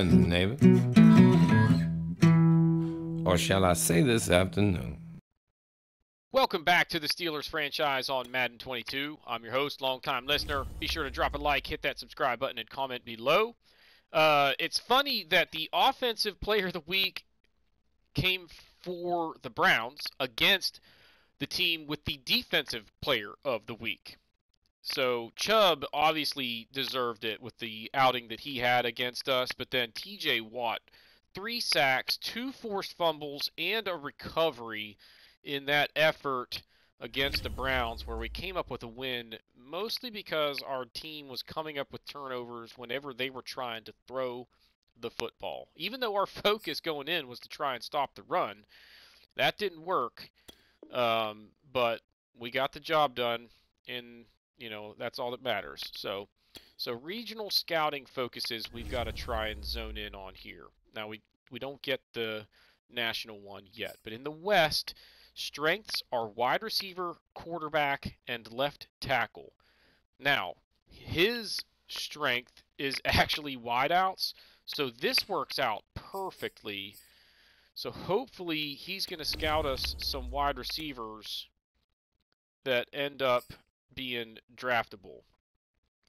and neighbors. Or shall I say this afternoon? Welcome back to the Steelers franchise on Madden 22. I'm your host, longtime listener. Be sure to drop a like, hit that subscribe button, and comment below. Uh, it's funny that the offensive player of the week came for the Browns against the team with the defensive player of the week. So Chubb obviously deserved it with the outing that he had against us, but then TJ Watt, three sacks, two forced fumbles, and a recovery in that effort against the Browns where we came up with a win mostly because our team was coming up with turnovers whenever they were trying to throw the football. Even though our focus going in was to try and stop the run, that didn't work. Um, but we got the job done, and you know that's all that matters. So, so regional scouting focuses we've got to try and zone in on here. Now we we don't get the national one yet, but in the West, strengths are wide receiver, quarterback, and left tackle. Now, his strength is actually wideouts, so this works out perfectly. So hopefully he's going to scout us some wide receivers that end up being draftable.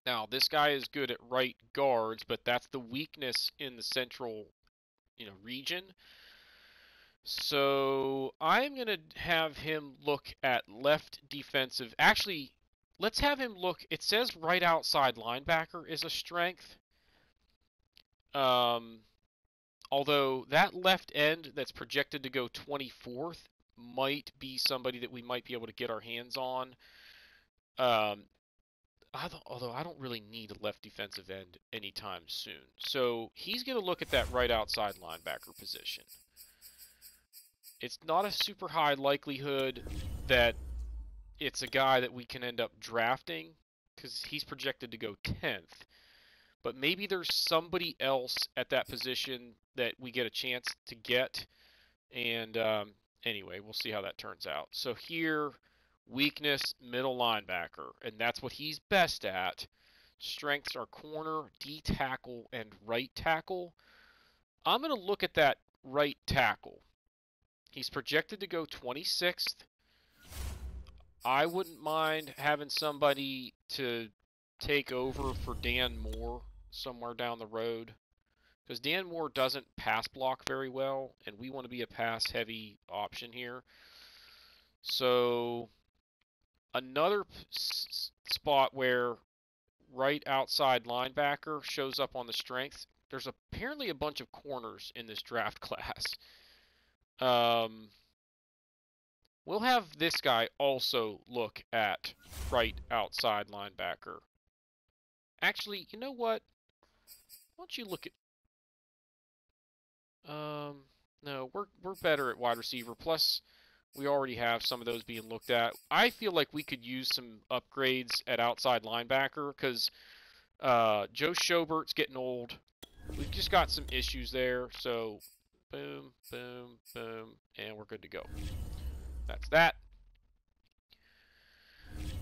Now, this guy is good at right guards, but that's the weakness in the central, you know, region. So I'm going to have him look at left defensive. Actually, let's have him look. It says right outside linebacker is a strength. Um, although that left end that's projected to go 24th might be somebody that we might be able to get our hands on. Um, I although I don't really need a left defensive end anytime soon. So he's going to look at that right outside linebacker position. It's not a super high likelihood that it's a guy that we can end up drafting because he's projected to go 10th. But maybe there's somebody else at that position that we get a chance to get. And um, anyway, we'll see how that turns out. So here, weakness, middle linebacker. And that's what he's best at. Strengths are corner, D tackle, and right tackle. I'm going to look at that right tackle. He's projected to go 26th. I wouldn't mind having somebody to take over for Dan Moore somewhere down the road. Because Dan Moore doesn't pass block very well, and we want to be a pass heavy option here. So, another spot where right outside linebacker shows up on the strength. There's apparently a bunch of corners in this draft class. Um, we'll have this guy also look at right outside linebacker. Actually, you know what? Why don't you look at... Um, no, we're, we're better at wide receiver. Plus, we already have some of those being looked at. I feel like we could use some upgrades at outside linebacker because uh, Joe Schobert's getting old. We've just got some issues there, so boom, boom, boom, and we're good to go. That's that.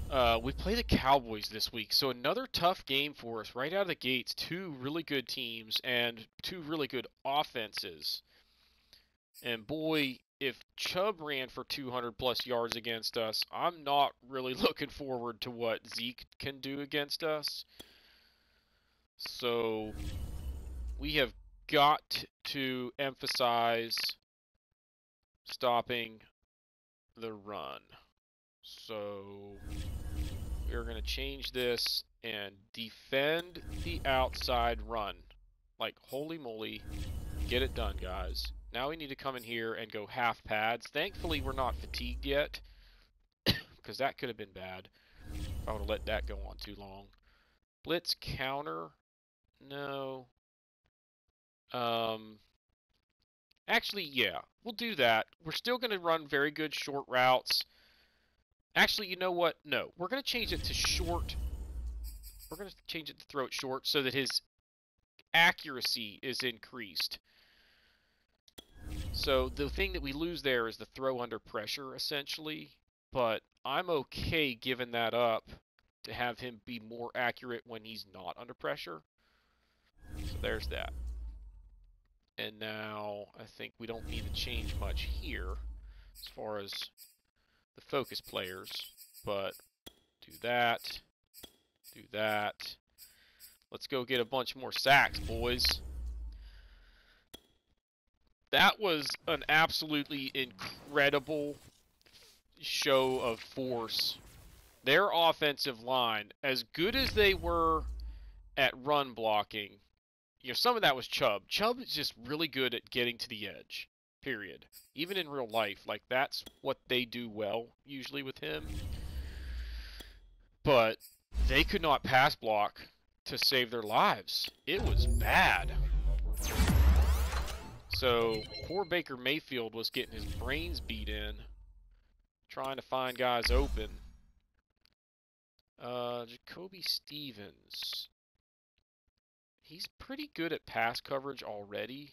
Uh, we play the Cowboys this week, so another tough game for us right out of the gates. Two really good teams and two really good offenses. And boy, if Chubb ran for 200 plus yards against us, I'm not really looking forward to what Zeke can do against us. So we have got to emphasize stopping the run. So we're going to change this and defend the outside run. Like, holy moly, get it done, guys. Now we need to come in here and go half pads. Thankfully, we're not fatigued yet, because that could have been bad I would have let that go on too long. Blitz counter? No. Um, actually, yeah, we'll do that. We're still going to run very good short routes. Actually, you know what? No, we're going to change it to short. We're going to change it to throw it short so that his accuracy is increased. So the thing that we lose there is the throw under pressure, essentially. But I'm okay giving that up to have him be more accurate when he's not under pressure. So there's that. And now I think we don't need to change much here as far as the focus players, but do that, do that. Let's go get a bunch more sacks, boys. That was an absolutely incredible show of force. Their offensive line, as good as they were at run blocking, you know, some of that was Chubb. Chubb is just really good at getting to the edge. Period. Even in real life, like that's what they do well usually with him. But they could not pass block to save their lives. It was bad. So poor Baker Mayfield was getting his brains beat in, trying to find guys open. Uh, Jacoby Stevens. He's pretty good at pass coverage already.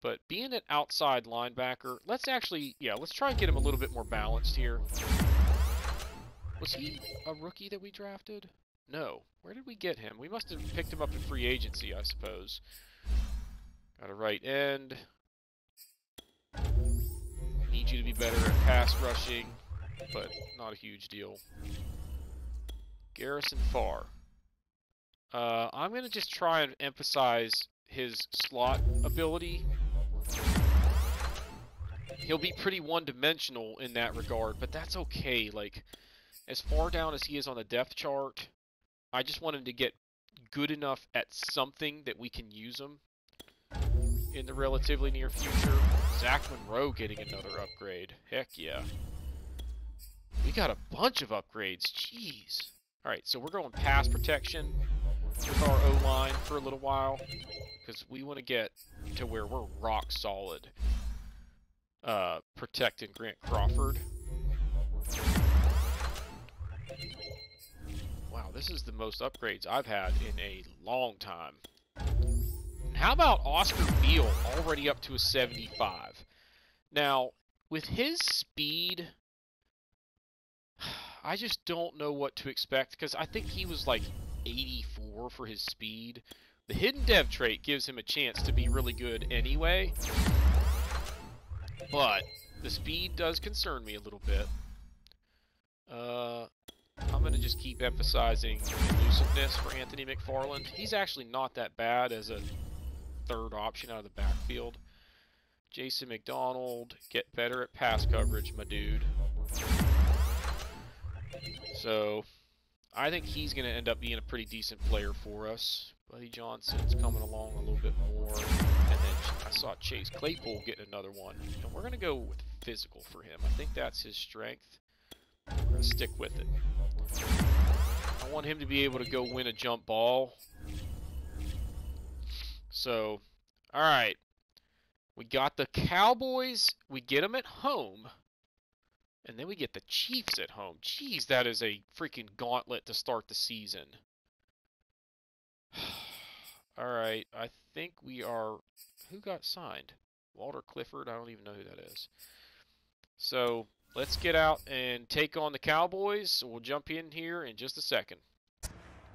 But being an outside linebacker, let's actually, yeah, let's try and get him a little bit more balanced here. Was he a rookie that we drafted? No. Where did we get him? We must have picked him up in free agency, I suppose. Got a right end. Need you to be better at pass rushing, but not a huge deal. Garrison Farr. Uh, I'm going to just try and emphasize his slot ability. He'll be pretty one-dimensional in that regard, but that's okay. Like, as far down as he is on the depth chart, I just want him to get good enough at something that we can use him in the relatively near future. Zach Monroe getting another upgrade. Heck yeah. We got a bunch of upgrades. Jeez. Alright, so we're going pass protection with our O-line for a little while. Because we want to get to where we're rock solid. Uh, protecting Grant Crawford. Wow, this is the most upgrades I've had in a long time. How about Oscar Beal already up to a 75? Now, with his speed, I just don't know what to expect because I think he was like 84 for his speed. The hidden dev trait gives him a chance to be really good anyway, but the speed does concern me a little bit. Uh, I'm going to just keep emphasizing elusiveness for Anthony McFarland. He's actually not that bad as a third option out of the backfield. Jason McDonald, get better at pass coverage, my dude. So, I think he's going to end up being a pretty decent player for us. Buddy Johnson's coming along a little bit more. And then I saw Chase Claypool getting another one. And we're going to go with physical for him. I think that's his strength. We're going to stick with it. I want him to be able to go win a jump ball so, all right. We got the Cowboys. We get them at home. And then we get the Chiefs at home. Jeez, that is a freaking gauntlet to start the season. all right. I think we are... Who got signed? Walter Clifford? I don't even know who that is. So, let's get out and take on the Cowboys. We'll jump in here in just a second.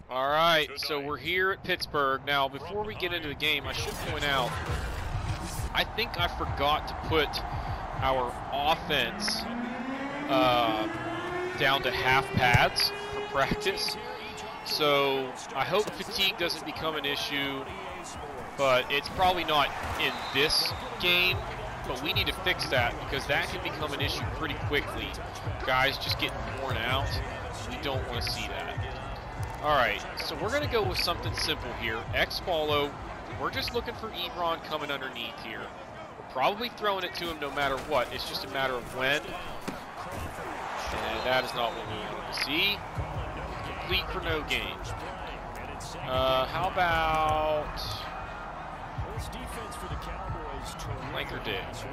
All right, so we're here at Pittsburgh. Now, before we get into the game, I should point out, I think I forgot to put our offense uh, down to half pads for practice. So I hope fatigue doesn't become an issue, but it's probably not in this game, but we need to fix that because that can become an issue pretty quickly. Guys just getting worn out. We don't want to see that. Alright, so we're going to go with something simple here. X follow. We're just looking for Ebron coming underneath here. We're probably throwing it to him no matter what. It's just a matter of when. And that is not what we want to see. Complete for no gain. Uh, how about... Flanker Diggs.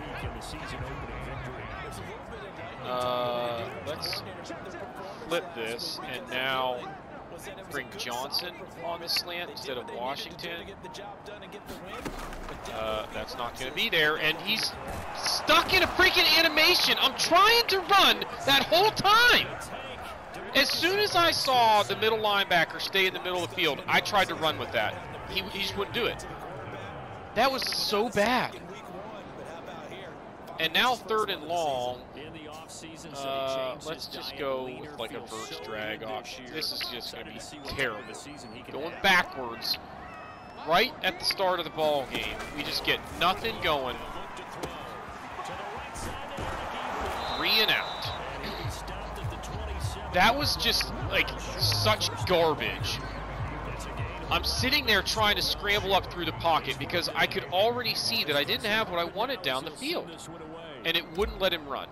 Uh, let's flip this, and now bring Johnson on the slant instead of Washington. Uh, that's not going to be there, and he's stuck in a freaking animation. I'm trying to run that whole time. As soon as I saw the middle linebacker stay in the middle of the field, I tried to run with that. he, he just wouldn't do it. That was so bad. And now third and long. Uh, let's just go with like a verse drag option. This is just going to be terrible. Going backwards, right at the start of the ball game, we just get nothing going. Three and out. That was just like such garbage. I'm sitting there trying to scramble up through the pocket because I could already see that I didn't have what I wanted down the field. And it wouldn't let him run.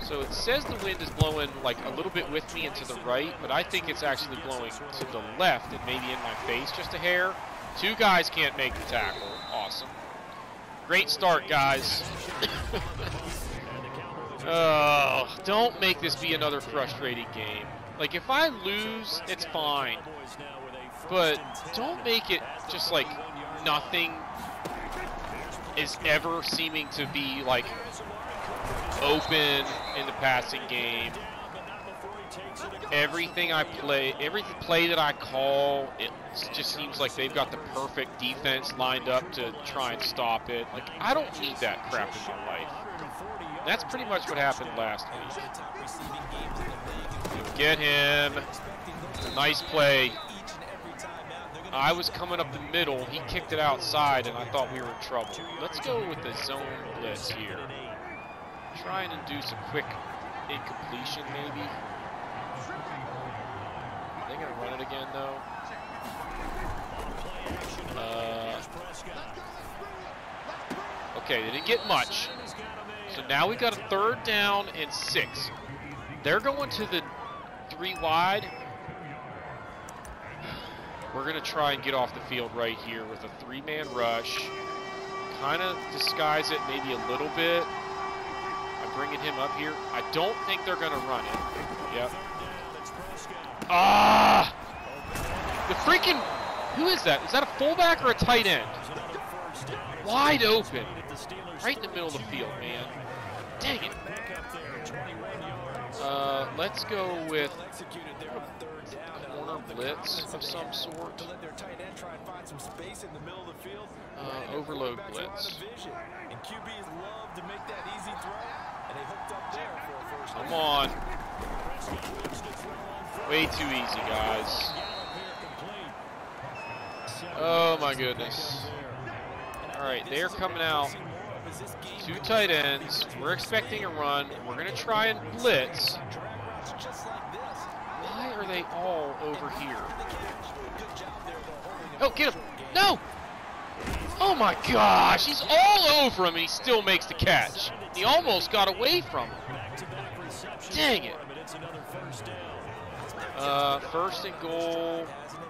So it says the wind is blowing like a little bit with me and to the right, but I think it's actually blowing to the left and maybe in my face just a hair. Two guys can't make the tackle. Awesome. Great start, guys. oh, don't make this be another frustrating game. Like, if I lose, it's fine. But don't make it just like nothing is ever seeming to be like open in the passing game. Everything I play, every play that I call, it just seems like they've got the perfect defense lined up to try and stop it. Like, I don't need that crap in my life. That's pretty much what happened last week. Get him. Nice play. I was coming up the middle. He kicked it outside, and I thought we were in trouble. Let's go with the zone blitz here. Try and induce a quick incompletion, maybe. Are they to run it again, though? Uh, okay, they didn't get much. So now we got a third down and six. They're going to the three wide. We're to try and get off the field right here with a three-man rush. Kind of disguise it maybe a little bit. Bringing him up here. I don't think they're going to run it. Yep. Ah! The freaking... Who is that? Is that a fullback or a tight end? Wide open. Right in the middle of the field, man. Dang it. Uh, let's go with corner blitz of some sort. Uh, overload blitz. Come on. Way too easy, guys. Oh my goodness. Alright, they're coming out. Two tight ends. We're expecting a run. We're going to try and blitz. Why are they all over here? Oh, get him! No! Oh my gosh, he's all over him and he still makes the catch. He almost got away from him. Dang it. Uh, first and goal,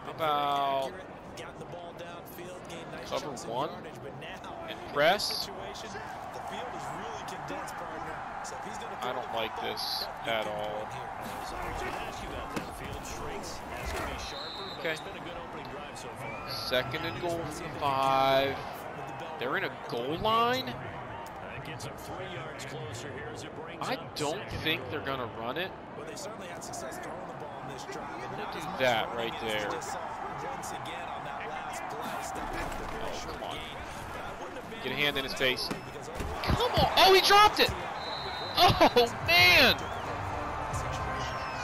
about cover one and press. I don't like this at all. Okay. Second and goal five. They're in a goal line. I don't think they're going to run it. I'm going to do that right there. Oh, come on. Get a hand in his face. Come on. Oh, he dropped it. Oh, man.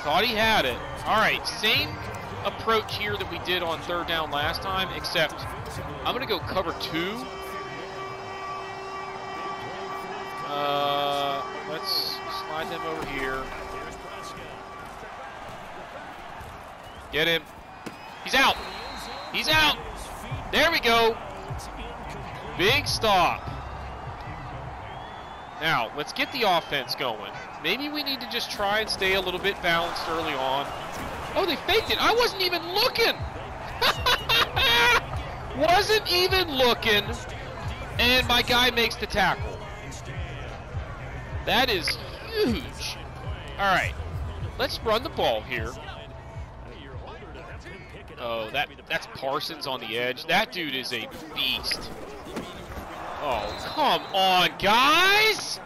Thought he had it. All right, same approach here that we did on third down last time, except I'm going to go cover two. Them over here. Get him. He's out. He's out. There we go. Big stop. Now, let's get the offense going. Maybe we need to just try and stay a little bit balanced early on. Oh, they faked it. I wasn't even looking. wasn't even looking. And my guy makes the tackle. That is huge. All right. Let's run the ball here. Oh, that that's Parsons on the edge. That dude is a beast. Oh, come on, guys!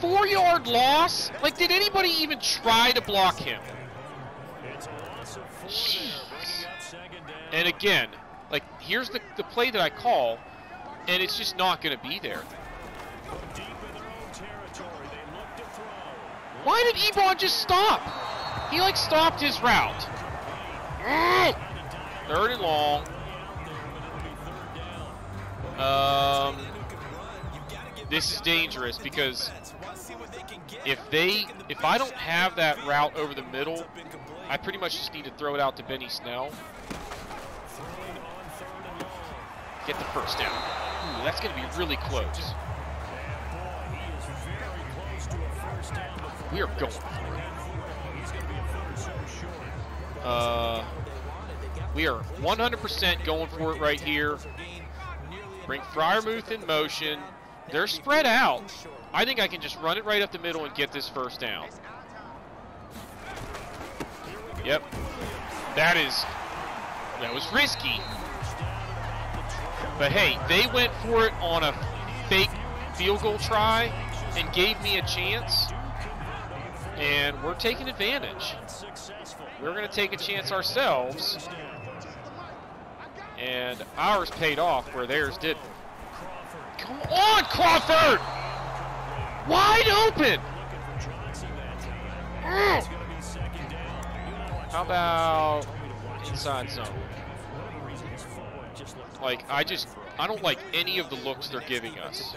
Four yard loss? Like, did anybody even try to block him? Jeez. And again, like here's the, the play that I call, and it's just not going to be there. Why did Ebron just stop? He like stopped his route. Third and long. Um, this is dangerous because if they, if I don't have that route over the middle, I pretty much just need to throw it out to Benny Snell. Get the first down. Ooh, that's going to be really close. We are going for it. Uh, we are 100% going for it right here. Bring Freiermuth in motion. They're spread out. I think I can just run it right up the middle and get this first down. Yep. That is, that was risky. But hey, they went for it on a fake field goal try and gave me a chance. And we're taking advantage. We're going to take a chance ourselves. And ours paid off where theirs didn't. Come on, Crawford! Wide open! Oh. How about inside zone? Like, I just, I don't like any of the looks they're giving us.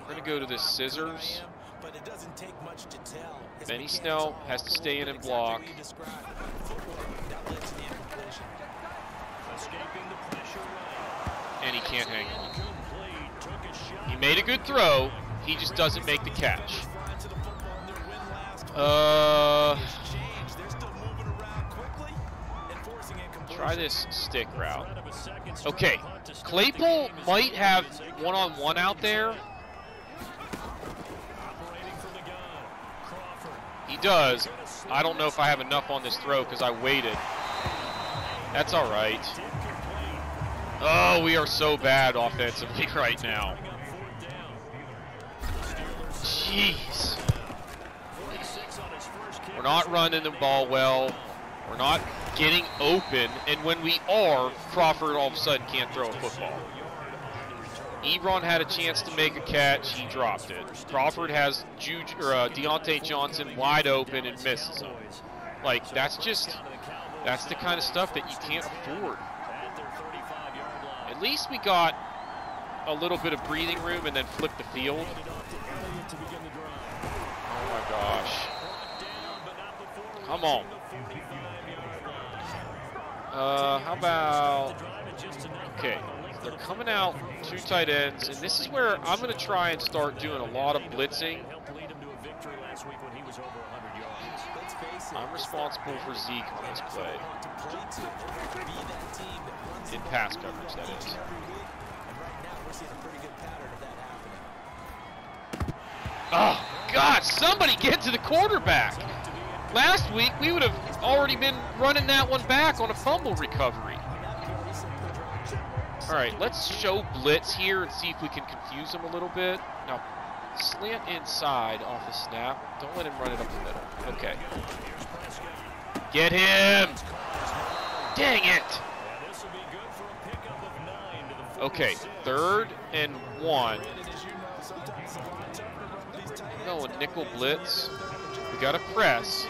We're going to go to the scissors. Benny Snell has to stay in and block. And he can't hang on. He made a good throw. He just doesn't make the catch. Uh, try this stick route. Okay, Claypool might have one-on-one -on -one out there. He does. I don't know if I have enough on this throw because I waited. That's all right. Oh, we are so bad offensively right now. Jeez. We're not running the ball well. We're not getting open. And when we are, Crawford all of a sudden can't throw a football. Ebron had a chance to make a catch. He dropped it. Crawford has Juju, or, uh, Diontae Johnson wide open and misses him. Like, that's just, that's the kind of stuff that you can't afford. At least we got a little bit of breathing room and then flip the field. Oh my gosh. Come on. Uh, how about... Okay, they're coming out two tight ends, and this is where I'm going to try and start doing a lot of blitzing. I'm responsible for Zeke on this play. In pass coverage, that is. Oh, God, somebody get to the quarterback. Last week, we would have already been running that one back on a fumble recovery. All right, let's show blitz here and see if we can confuse him a little bit. Now, slant inside off the snap. Don't let him run it up the middle. Okay. Get him! Dang it! Okay, third and one. No, nickel blitz. We got to press.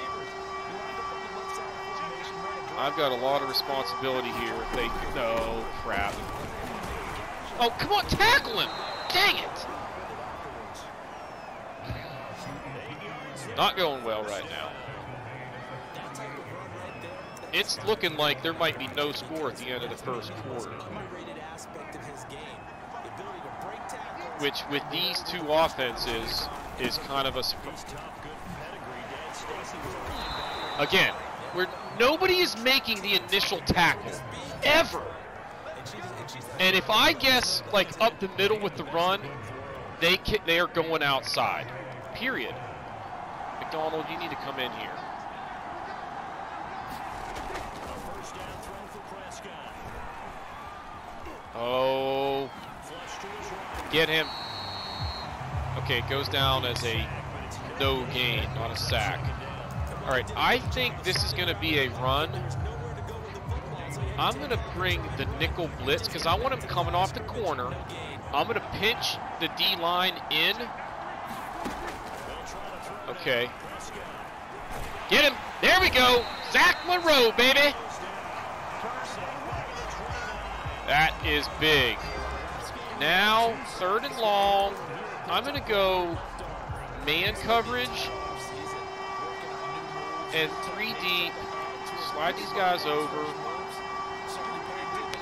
I've got a lot of responsibility here. If they no crap. Oh come on, tackle him! Dang it! Not going well right now. It's looking like there might be no score at the end of the first quarter. Which, with these two offenses, is kind of a Again, where nobody is making the initial tackle, ever. And if I guess, like, up the middle with the run, they, they are going outside, period. McDonald, you need to come in here. Oh. Get him. Okay, it goes down as a no gain, not a sack. All right, I think this is going to be a run. I'm going to bring the nickel blitz because I want him coming off the corner. I'm going to pinch the D line in. Okay. Get him. There we go. Zach Monroe, baby. That is big. Now, third and long. I'm going to go man coverage and three deep. Slide these guys over.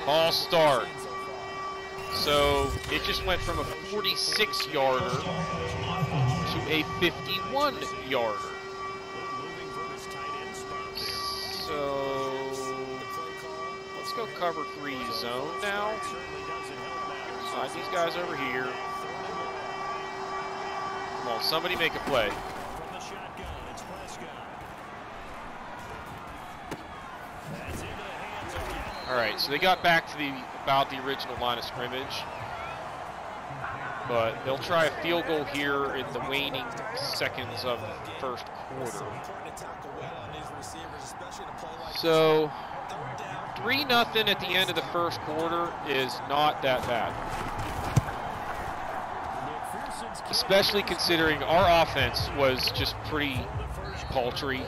Ball start. So it just went from a 46 yarder to a 51 yarder. So let's go cover three zone now. Slide these guys over here. Come on, somebody make a play. All right, so they got back to the about the original line of scrimmage, but they'll try a field goal here in the waning seconds of the first quarter. So three nothing at the end of the first quarter is not that bad, especially considering our offense was just pretty paltry.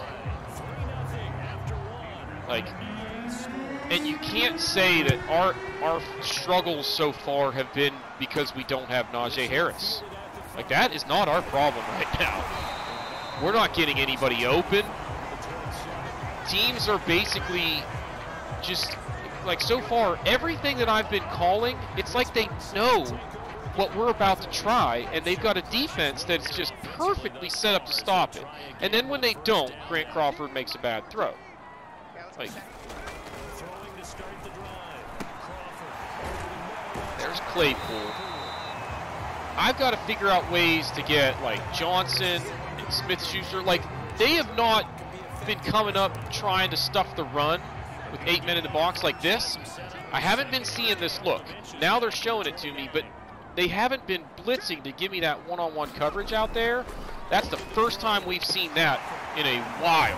Like and you can't say that our our struggles so far have been because we don't have Najee Harris. Like that is not our problem right now. We're not getting anybody open. Teams are basically just like so far everything that I've been calling, it's like they know what we're about to try and they've got a defense that's just perfectly set up to stop it. And then when they don't, Grant Crawford makes a bad throw. Like There's Claypool. I've got to figure out ways to get like Johnson and Smith Schuster. Like they have not been coming up trying to stuff the run with eight men in the box like this. I haven't been seeing this look. Now they're showing it to me, but they haven't been blitzing to give me that one-on-one -on -one coverage out there. That's the first time we've seen that in a while.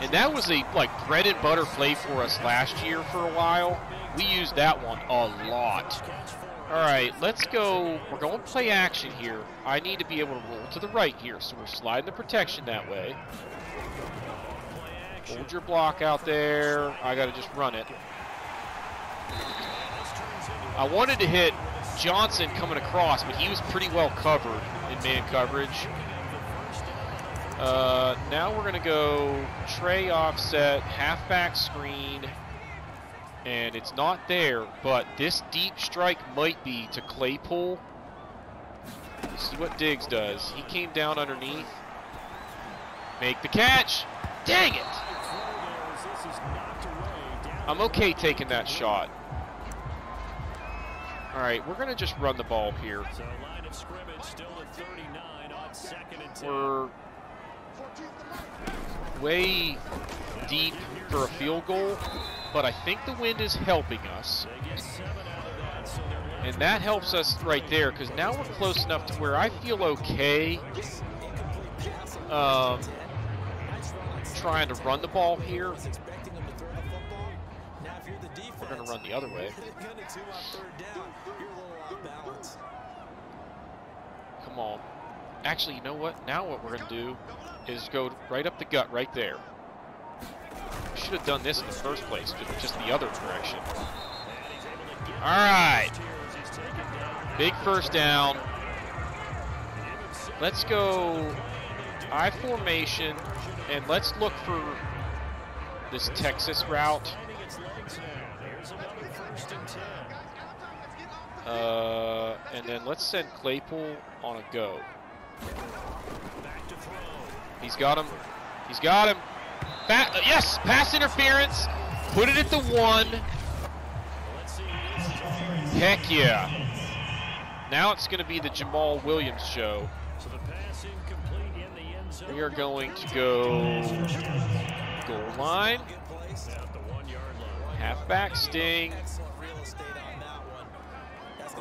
And that was a like bread and butter play for us last year for a while. We used that one a lot. All right, let's go. We're going play action here. I need to be able to roll to the right here, so we're sliding the protection that way. Hold your block out there. I got to just run it. I wanted to hit Johnson coming across, but he was pretty well covered in man coverage. Uh, now we're going to go Trey offset, halfback screen, and it's not there, but this deep strike might be to Claypool. Let's see what Diggs does. He came down underneath. Make the catch. Dang it! I'm okay taking that shot. All right, we're going to just run the ball here. We're way deep for a field goal but I think the wind is helping us. And that helps us right there because now we're close enough to where I feel okay um, trying to run the ball here. We're going to run the other way. Come on. Actually, you know what? Now what we're going to do is go right up the gut right there should have done this in the first place, just, just the other direction. All right. Big first down. Let's go I formation, and let's look for this Texas route. Uh, and then let's send Claypool on a go. He's got him. He's got him. Yes, pass interference. Put it at the one. Heck yeah. Now it's going to be the Jamaal Williams show. We are going to go goal line. Halfback sting.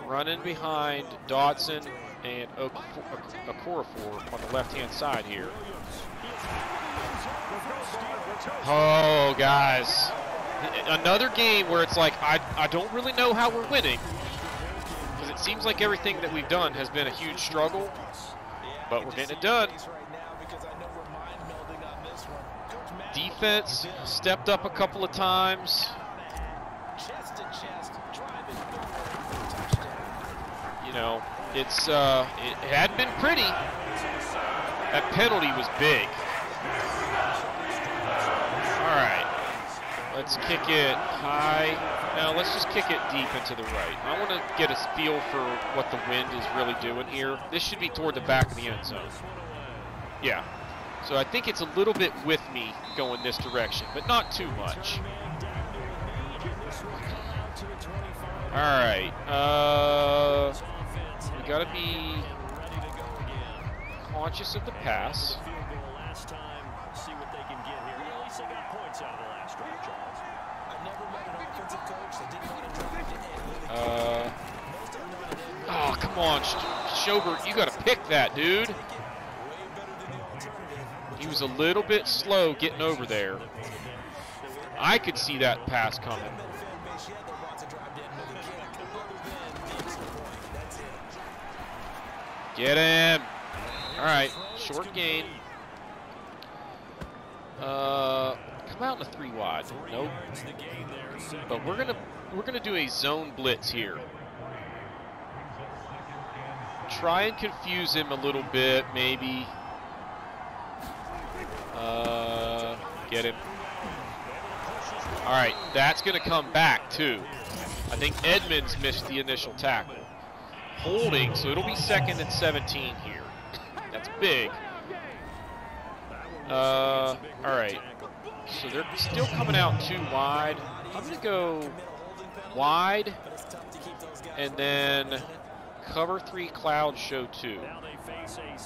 Running behind Dotson. and Okorafor on the left-hand side here. Oh, guys. Another game where it's like, I, I don't really know how we're winning. Because it seems like everything that we've done has been a huge struggle. But we're getting it done. Defense stepped up a couple of times. You know, it's uh, it had been pretty. That penalty was big. All right, let's kick it high. Now let's just kick it deep into the right. I want to get a feel for what the wind is really doing here. This should be toward the back of the end zone. Yeah. So I think it's a little bit with me going this direction, but not too much. All right. Uh, we got to be conscious of the pass. Schobert, you got to pick that, dude. He was a little bit slow getting over there. I could see that pass coming. Get him. All right, short gain. Uh, come out in a three wide. Nope. But we're gonna we're gonna do a zone blitz here. Try and confuse him a little bit, maybe. Uh, get him. All right, that's going to come back too. I think Edmonds missed the initial tackle. Holding, so it'll be second and 17 here. That's big. Uh, all right. So they're still coming out too wide. I'm going to go wide and then cover three cloud show two.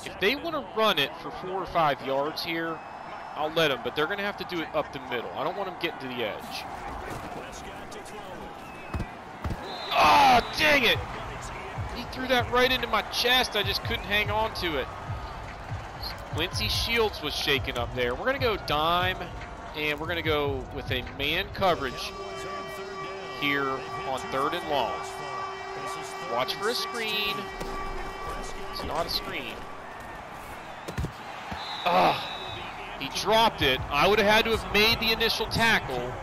If they want to run it for four or five yards here, I'll let them, but they're going to have to do it up the middle. I don't want them getting to the edge. Oh, dang it! He threw that right into my chest. I just couldn't hang on to it. Quincy Shields was shaken up there. We're going to go dime, and we're going to go with a man coverage here on third and long. Watch for a screen. It's not a screen. Ah. He dropped it. I would have had to have made the initial tackle.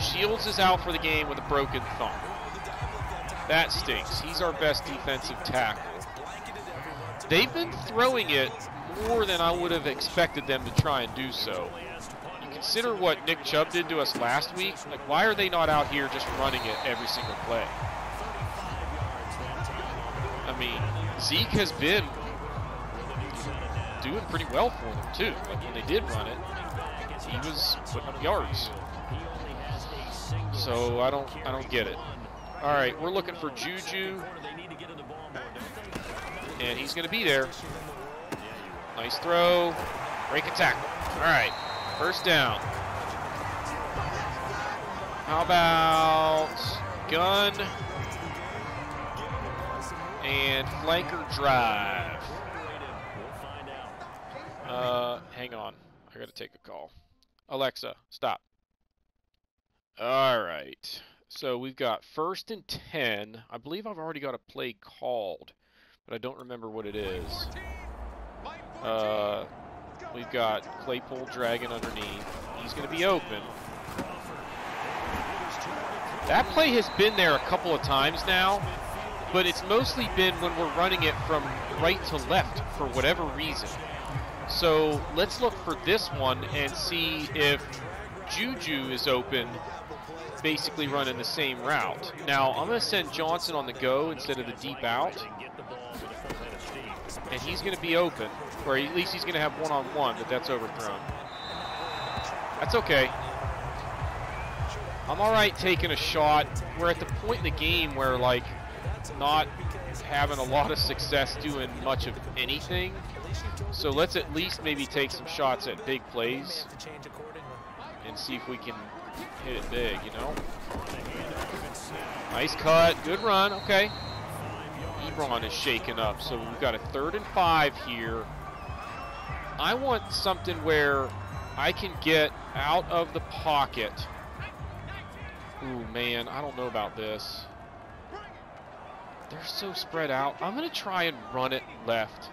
Shields is out for the game with a broken thumb. That stinks. He's our best defensive tackle. They've been throwing it more than I would have expected them to try and do so. You consider what Nick Chubb did to us last week. Like, why are they not out here just running it every single play? I mean, Zeke has been doing pretty well for them too. Like when they did run it, he was putting up yards. So I don't I don't get it. All right, we're looking for Juju, and he's going to be there. Nice throw, break a tackle. All right, first down. How about gun and flanker drive? Uh, hang on. I gotta take a call. Alexa, stop. All right. So we've got first and 10. I believe I've already got a play called, but I don't remember what it is. Uh, we've got Claypool Dragon underneath. He's going to be open. That play has been there a couple of times now, but it's mostly been when we're running it from right to left for whatever reason. So let's look for this one and see if Juju is open, basically running the same route. Now, I'm going to send Johnson on the go instead of the deep out. And he's going to be open, or at least he's going to have one-on-one, -on -one, but that's overthrown. That's okay. I'm all right taking a shot. We're at the point in the game where, like, not having a lot of success doing much of anything so let's at least maybe take some shots at big plays and see if we can hit it big, you know? Nice cut, good run, okay. Ebron is shaken up, so we've got a third and five here. I want something where I can get out of the pocket. Ooh, man, I don't know about this. They're so spread out. I'm going to try and run it left.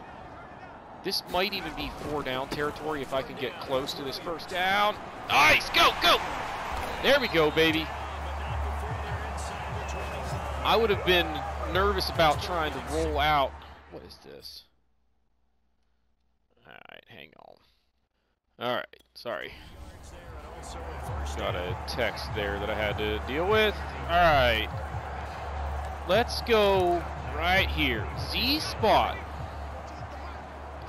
This might even be four down territory if I can get close to this first down. Nice, go, go! There we go, baby. I would have been nervous about trying to roll out. What is this? Alright, hang on. Alright, sorry. Got a text there that I had to deal with. Alright. Let's go right here. Z spot.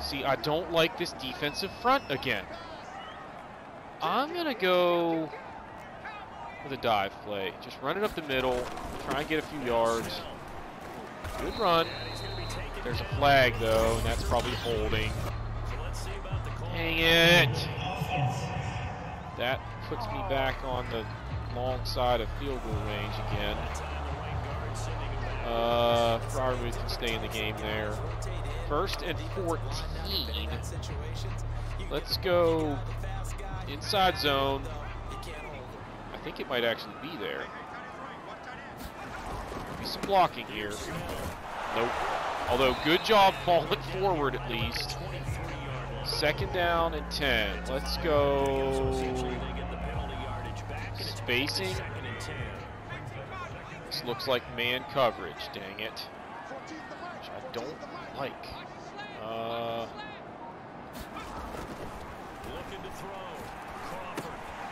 See, I don't like this defensive front again. I'm going to go with a dive play. Just run it up the middle, try and get a few yards. Good run. There's a flag, though, and that's probably holding. Dang it! That puts me back on the long side of field goal range again. Uh, Freiermuth can stay in the game there. First and 14. Let's go inside zone. I think it might actually be there. Be some blocking here. Nope. Although, good job falling forward at least. Second down and 10. Let's go. Spacing. Looks like man coverage, dang it. Which I don't like. Uh,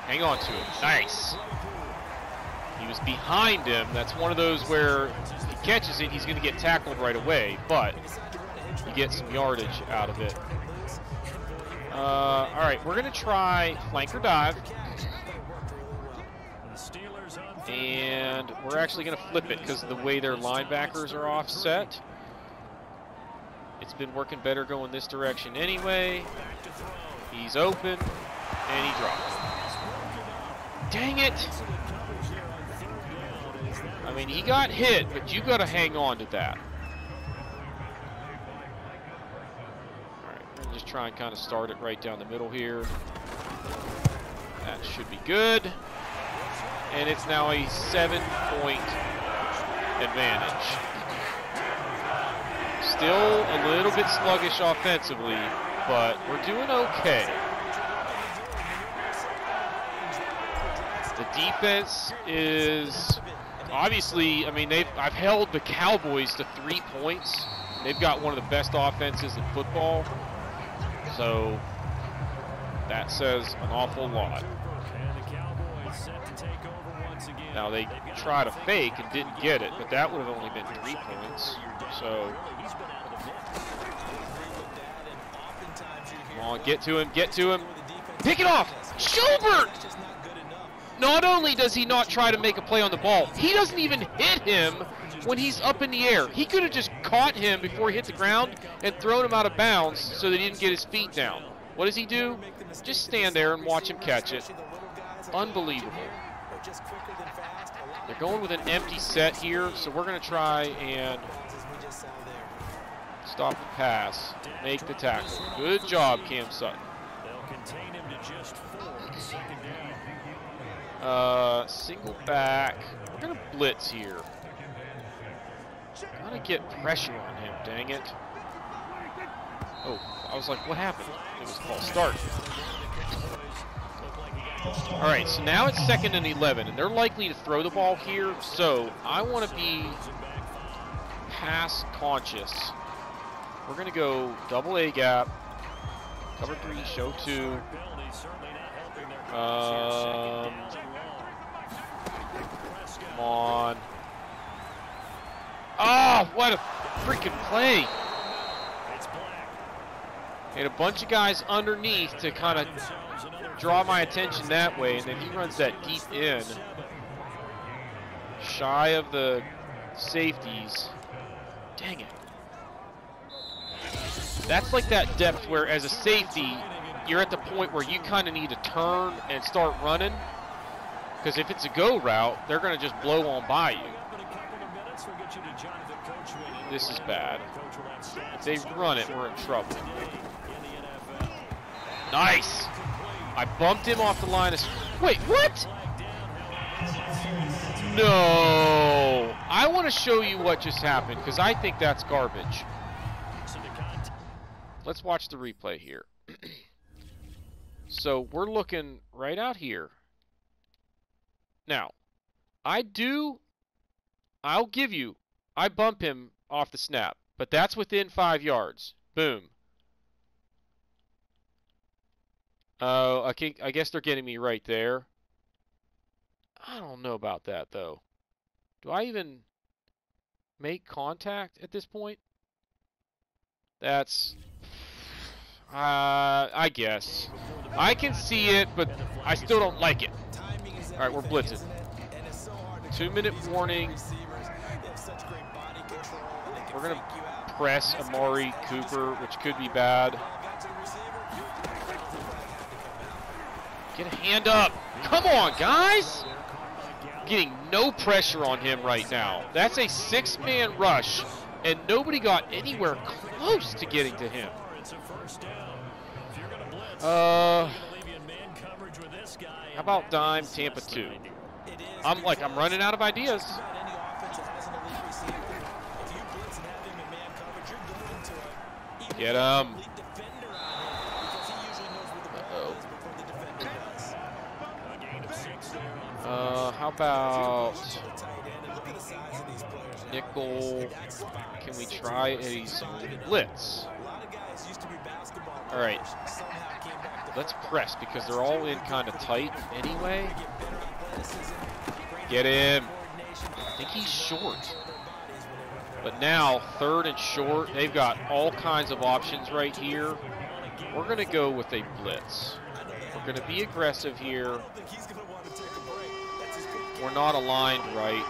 hang on to it. Nice. He was behind him. That's one of those where he catches it, he's going to get tackled right away, but you get some yardage out of it. Uh, all right, we're going to try flanker dive. And we're actually going to flip it because of the way their linebackers are offset. It's been working better going this direction anyway. He's open, and he drops. Dang it! I mean, he got hit, but you got to hang on to that. All right, just try and kind of start it right down the middle here. That should be good. And it's now a seven-point advantage. Still a little bit sluggish offensively, but we're doing okay. The defense is obviously, I mean, they've I've held the Cowboys to three points. They've got one of the best offenses in football. So that says an awful lot. Now they tried a fake and didn't get it, but that would have only been three points. So come on, get to him, get to him. Pick it off! Schubert! Not only does he not try to make a play on the ball, he doesn't even hit him when he's up in the air. He could have just caught him before he hit the ground and thrown him out of bounds so that he didn't get his feet down. What does he do? Just stand there and watch him catch it. Unbelievable. They're going with an empty set here, so we're going to try and stop the pass, make the tackle. Good job, Cam Sutton. Uh, single back. We're going to blitz here. Gotta get pressure on him, dang it. Oh, I was like, what happened? It was called start. All right, so now it's second and 11, and they're likely to throw the ball here, so I want to be pass conscious. We're going to go double A gap, cover three, show two. Um, come on. Oh, what a freaking play. And a bunch of guys underneath to kind of draw my attention that way, and then he runs that deep in. Shy of the safeties. Dang it. That's like that depth where, as a safety, you're at the point where you kind of need to turn and start running. Because if it's a go route, they're going to just blow on by you. This is bad. If they run it, we're in trouble. Nice! I bumped him off the line of... Wait, what? No! I want to show you what just happened, because I think that's garbage. Let's watch the replay here. so we're looking right out here. Now, I do... I'll give you... I bump him off the snap, but that's within five yards. Boom. Oh, I, I guess they're getting me right there. I don't know about that, though. Do I even make contact at this point? That's... Uh, I guess. I can see it, but I still don't like it. Alright, we're blitzing. Two minute warning. We're going to press Amari Cooper, which could be bad. Get a hand up. Come on, guys. Getting no pressure on him right now. That's a six-man rush, and nobody got anywhere close to getting to him. Uh, how about dime Tampa 2? I'm like, I'm running out of ideas. Get him. Uh, how about nickel? Can we try a blitz? All right. Let's press because they're all in kind of tight anyway. Get him. I think he's short. But now, third and short, they've got all kinds of options right here. We're going to go with a blitz. We're going to be aggressive here. We're not aligned right.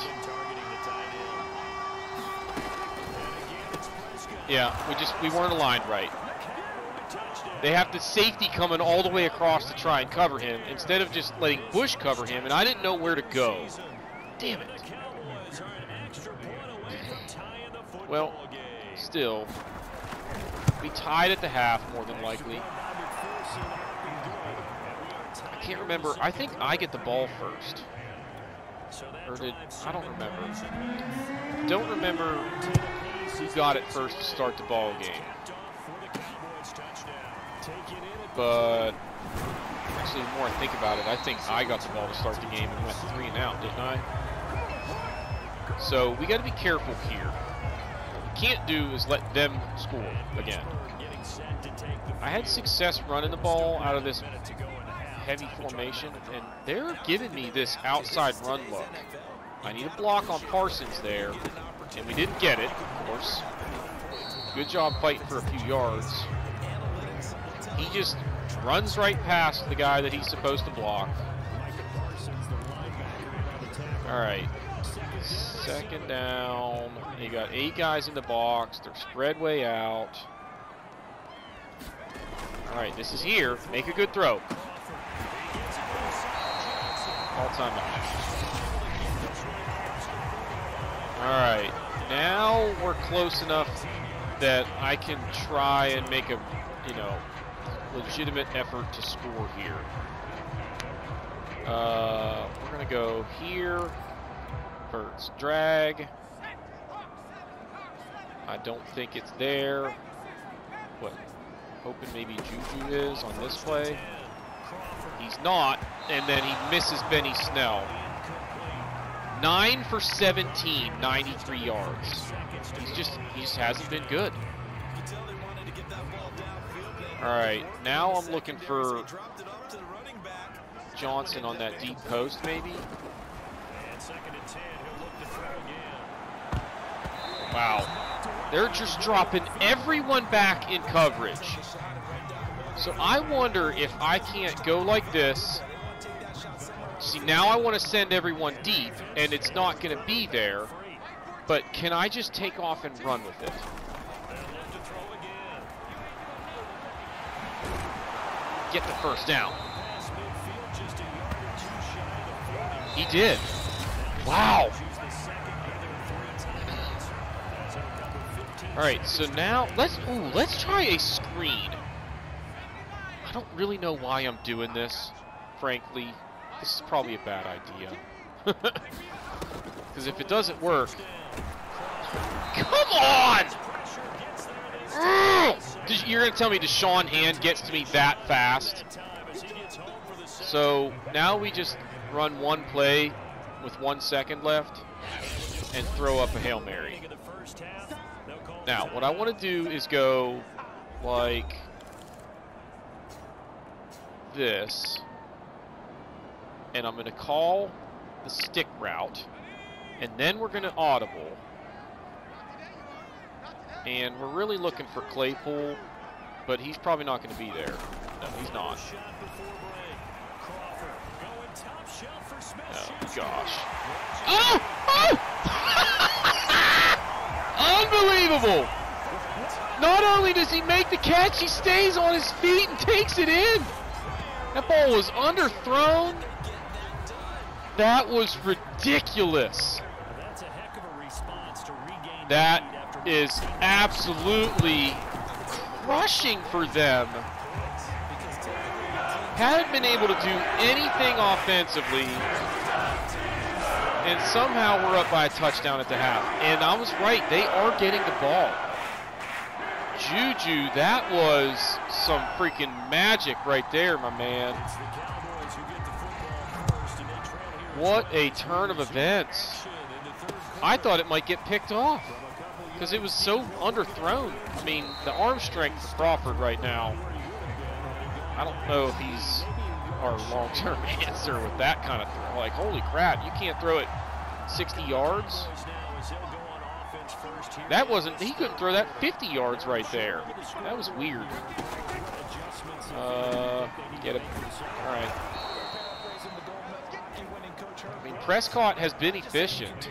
Yeah, we just we weren't aligned right. They have the safety coming all the way across to try and cover him instead of just letting Bush cover him, and I didn't know where to go. Damn it. Well, still, we tied at the half more than likely. I can't remember. I think I get the ball first. Or did, I don't remember. Don't remember who got it first to start the ball game. But actually, the more I think about it, I think I got the ball to start the game and went three and out, didn't I? So we got to be careful here. What we can't do is let them score again. I had success running the ball out of this heavy formation, and they're giving me this outside run look. I need a block on Parsons there, and we didn't get it, of course. Good job fighting for a few yards. He just runs right past the guy that he's supposed to block. All right, second down. You got eight guys in the box. They're spread way out. All right, this is here. Make a good throw. All time All right, now we're close enough that I can try and make a, you know, legitimate effort to score here. Uh, we're gonna go here. First drag. I don't think it's there. What? Hoping maybe Juju is on this play. He's not, and then he misses Benny Snell. 9 for 17, 93 yards. He's just, he just hasn't been good. All right, now I'm looking for Johnson on that deep post, maybe. Wow. They're just dropping everyone back in coverage. So I wonder if I can't go like this. See, now I want to send everyone deep, and it's not going to be there. But can I just take off and run with it? Get the first down. He did. Wow. All right, so now let's ooh, let's try a screen. I don't really know why I'm doing this, frankly. This is probably a bad idea. Because if it doesn't work, come on! You're gonna tell me Da'Shawn Hand gets to me that fast? So now we just run one play with one second left and throw up a Hail Mary. Now, what I want to do is go like this, and I'm going to call the stick route, and then we're going to audible, and we're really looking for Claypool, but he's probably not going to be there. No, he's not. Oh, gosh. Oh! oh! Unbelievable! Not only does he make the catch, he stays on his feet and takes it in. That ball was underthrown. That was ridiculous. That is absolutely crushing for them. Hadn't been able to do anything offensively, and somehow we're up by a touchdown at the half. And I was right, they are getting the ball. Juju, that was some freaking magic right there, my man. What a turn of events. I thought it might get picked off because it was so underthrown. I mean, the arm strength of Crawford right now, I don't know if he's our long-term answer with that kind of throw. Like, holy crap, you can't throw it 60 yards. That wasn't, he couldn't throw that 50 yards right there. That was weird. Uh, get it. All right. I mean, Prescott has been efficient,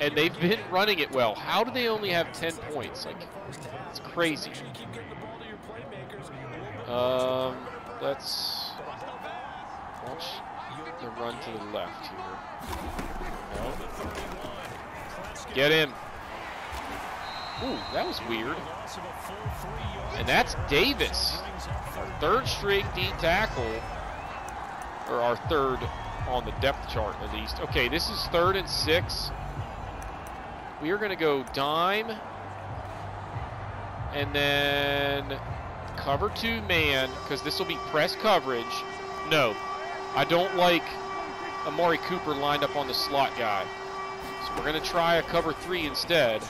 and they've been running it well. How do they only have 10 points? Like, it's crazy. Um, let's watch the run to the left here. No. Get him. Ooh, that was weird. And that's Davis, our third string D tackle, or our third on the depth chart at least. Okay, this is third and six. We are going to go dime, and then cover two man, because this will be press coverage. No, I don't like Amari Cooper lined up on the slot guy. So we're going to try a cover three instead.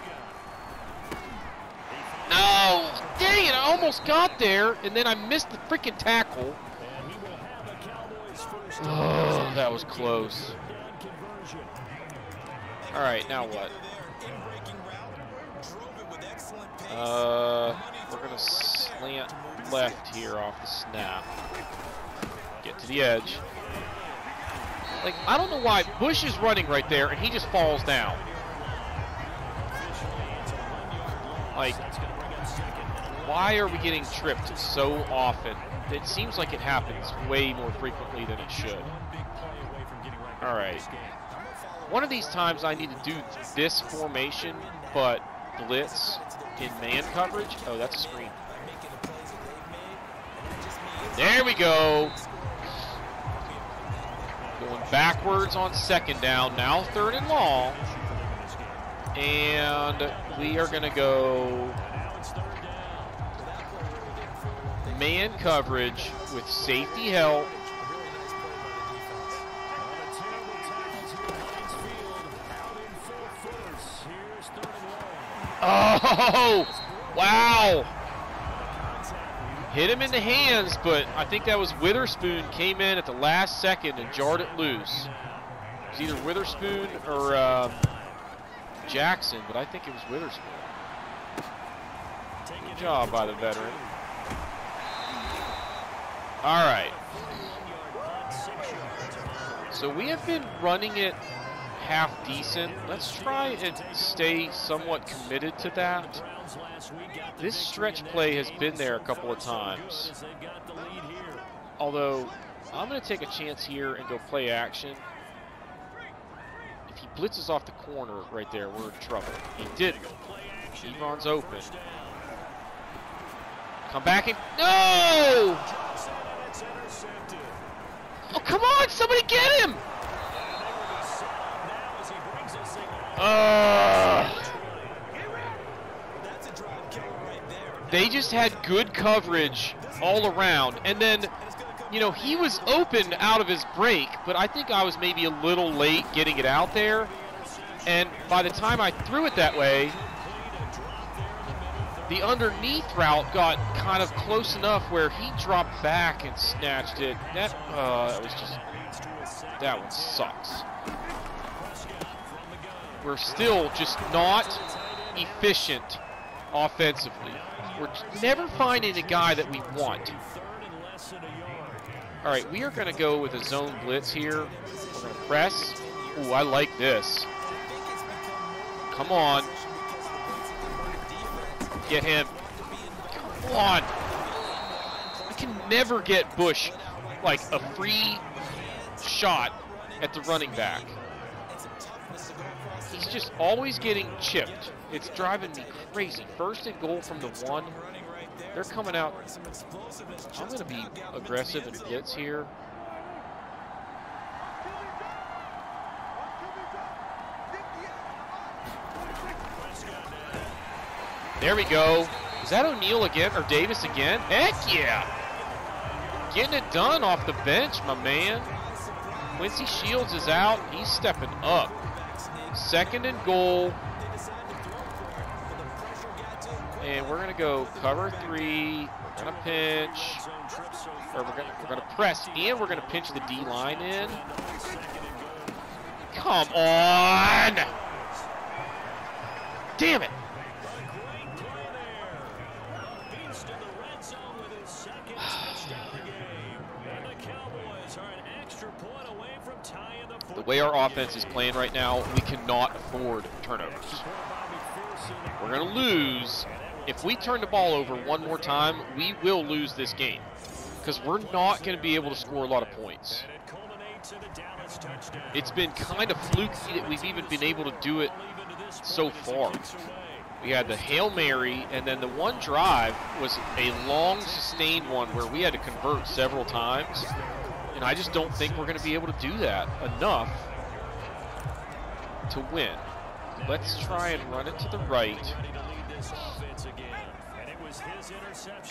No! Dang it, I almost got there, and then I missed the freaking tackle. Oh, that was close. All right, now what? Uh, we're going to slant left here off the snap. Get to the edge. Like, I don't know why Bush is running right there, and he just falls down. Like, why are we getting tripped so often? It seems like it happens way more frequently than it should. All right. One of these times I need to do this formation, but blitz in man coverage. Oh, that's a screen. There we go. Going backwards on second down. Now third and long. And we are going to go man coverage with safety help. Oh, wow. Hit him in the hands, but I think that was Witherspoon came in at the last second and jarred it loose. It was either Witherspoon or um, Jackson, but I think it was Witherspoon. Good job by the veteran. All right. So we have been running it half decent. Let's try and stay somewhat committed to that. This stretch play has been there a couple of times. Although, I'm going to take a chance here and go play action. If he blitzes off the corner right there, we're in trouble. He didn't. Devon's open. Come back and no! Oh come on! Somebody get him! Uh, they just had good coverage all around, and then you know, he was open out of his break, but I think I was maybe a little late getting it out there. And by the time I threw it that way, the underneath route got kind of close enough where he dropped back and snatched it. That, uh, was just, that one sucks. We're still just not efficient offensively. We're never finding a guy that we want. All right, we are going to go with a zone blitz here. We're going to press. Ooh, I like this. Come on. Get him. Come on. I can never get Bush like a free shot at the running back. He's just always getting chipped. It's driving me crazy. First and goal from the one. They're coming out. I'm going to be aggressive and blitz here. There we go. Is that O'Neal again or Davis again? Heck yeah! Getting it done off the bench, my man. Quincy Shields is out. He's stepping up. Second and goal. And we're gonna go cover three. We're gonna pinch, or we're gonna we're gonna press, and we're gonna pinch the D line in. Come on! Damn it! Offense is playing right now, we cannot afford turnovers. We're going to lose if we turn the ball over one more time, we will lose this game because we're not going to be able to score a lot of points. It's been kind of fluky that we've even been able to do it so far. We had the Hail Mary, and then the one drive was a long, sustained one where we had to convert several times. And I just don't think we're going to be able to do that enough to win. Let's try and run it to the right.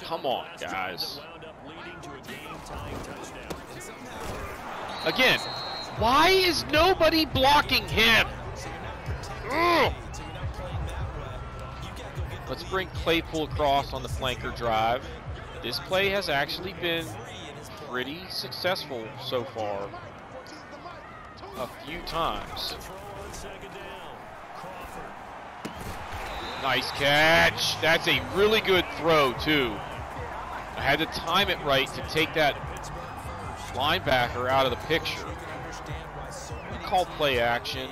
Come on, guys. Again, why is nobody blocking him? Ugh. Let's bring Claypool across on the flanker drive. This play has actually been pretty successful so far. A few times. Nice catch. That's a really good throw, too. I had to time it right to take that linebacker out of the picture. We call play action.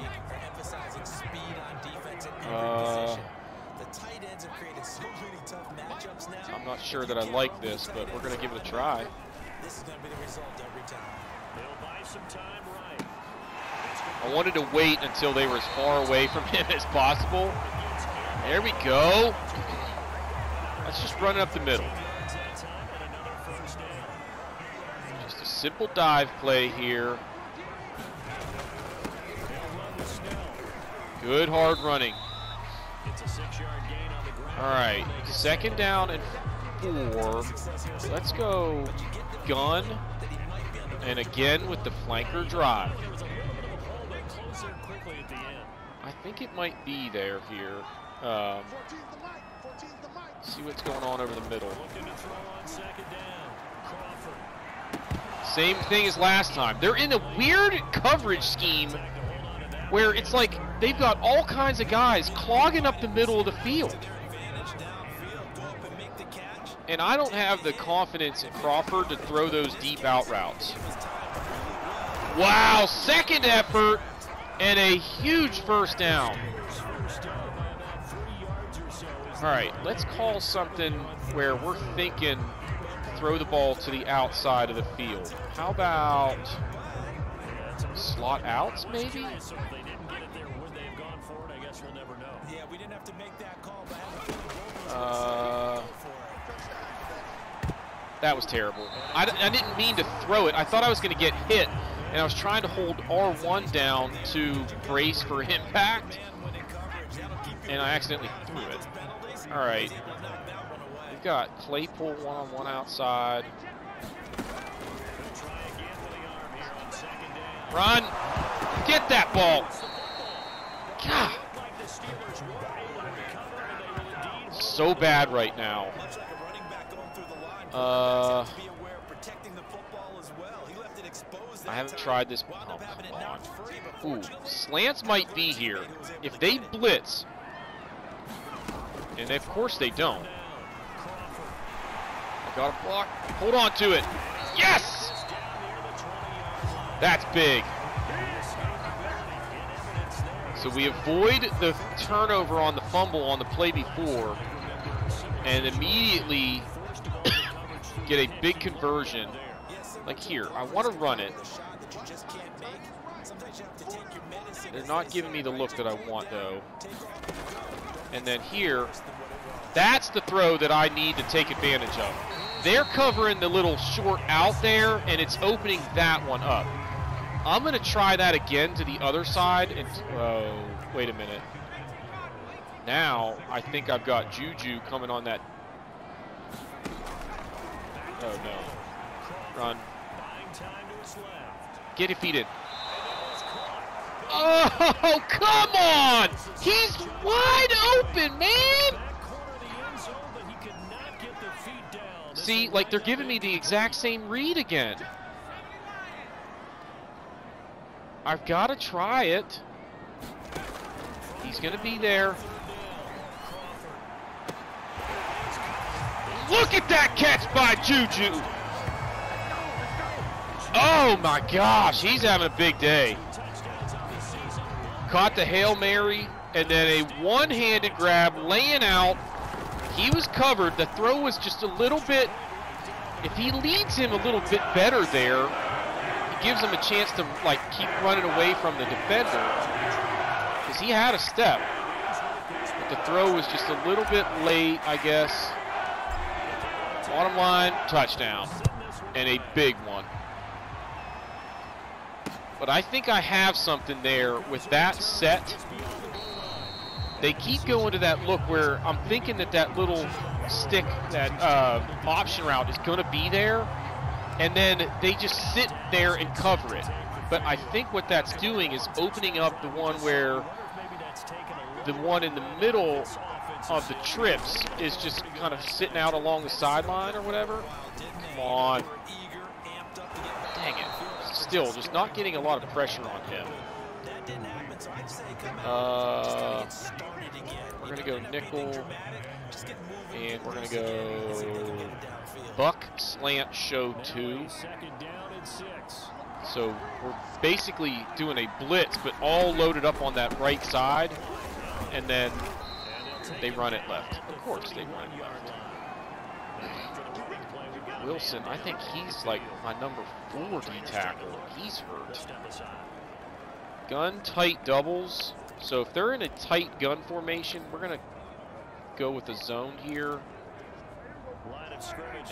Uh, I'm not sure that I like this, but we're going to give it a try. I wanted to wait until they were as far away from him as possible there we go. Let's just run it up the middle. Just a simple dive play here. Good hard running. All right, second down and four. Let's go gun. And again with the flanker drive. I think it might be there here. Um, see what's going on over the middle. Same thing as last time. They're in a weird coverage scheme where it's like they've got all kinds of guys clogging up the middle of the field. And I don't have the confidence in Crawford to throw those deep out routes. Wow, second effort and a huge first down. All right, let's call something where we're thinking throw the ball to the outside of the field. How about slot outs, maybe? Uh, that was terrible. I didn't mean to throw it. I thought I was going to get hit, and I was trying to hold R1 down to brace for impact, and I accidentally threw it. All right. We've got Claypool one-on-one outside. Run! Get that ball! God! So bad right now. Uh, I haven't tried this. Oh. Ooh, slants might be here. If they blitz, and of course they don't. I got a block. Hold on to it. Yes! That's big. So we avoid the turnover on the fumble on the play before and immediately get a big conversion. Like here, I want to run it. They're not giving me the look that I want though. And then here, that's the throw that I need to take advantage of. They're covering the little short out there, and it's opening that one up. I'm going to try that again to the other side. And oh, wait a minute. Now I think I've got Juju coming on that. Oh no! Run. Get defeated. Oh, come on! He's wide open, man! See, like they're giving me the exact same read again. I've got to try it. He's going to be there. Look at that catch by Juju. Oh my gosh, he's having a big day. Caught the Hail Mary and then a one-handed grab laying out. He was covered. The throw was just a little bit, if he leads him a little bit better there, it gives him a chance to like keep running away from the defender. Because he had a step. But the throw was just a little bit late, I guess. Bottom line, touchdown. And a big one. But I think I have something there with that set. They keep going to that look where I'm thinking that that little stick, that uh, option route is going to be there. And then they just sit there and cover it. But I think what that's doing is opening up the one where the one in the middle of the trips is just kind of sitting out along the sideline or whatever. Come on. Dang it. Still, just not getting a lot of pressure on him. Uh, we're going to go nickel. And we're going to go buck slant show two. So we're basically doing a blitz, but all loaded up on that right side. And then they run it left. Of course they run it left. Wilson, I think he's like my number four D tackle. He's hurt. Gun tight doubles. So if they're in a tight gun formation, we're going to go with a zone here.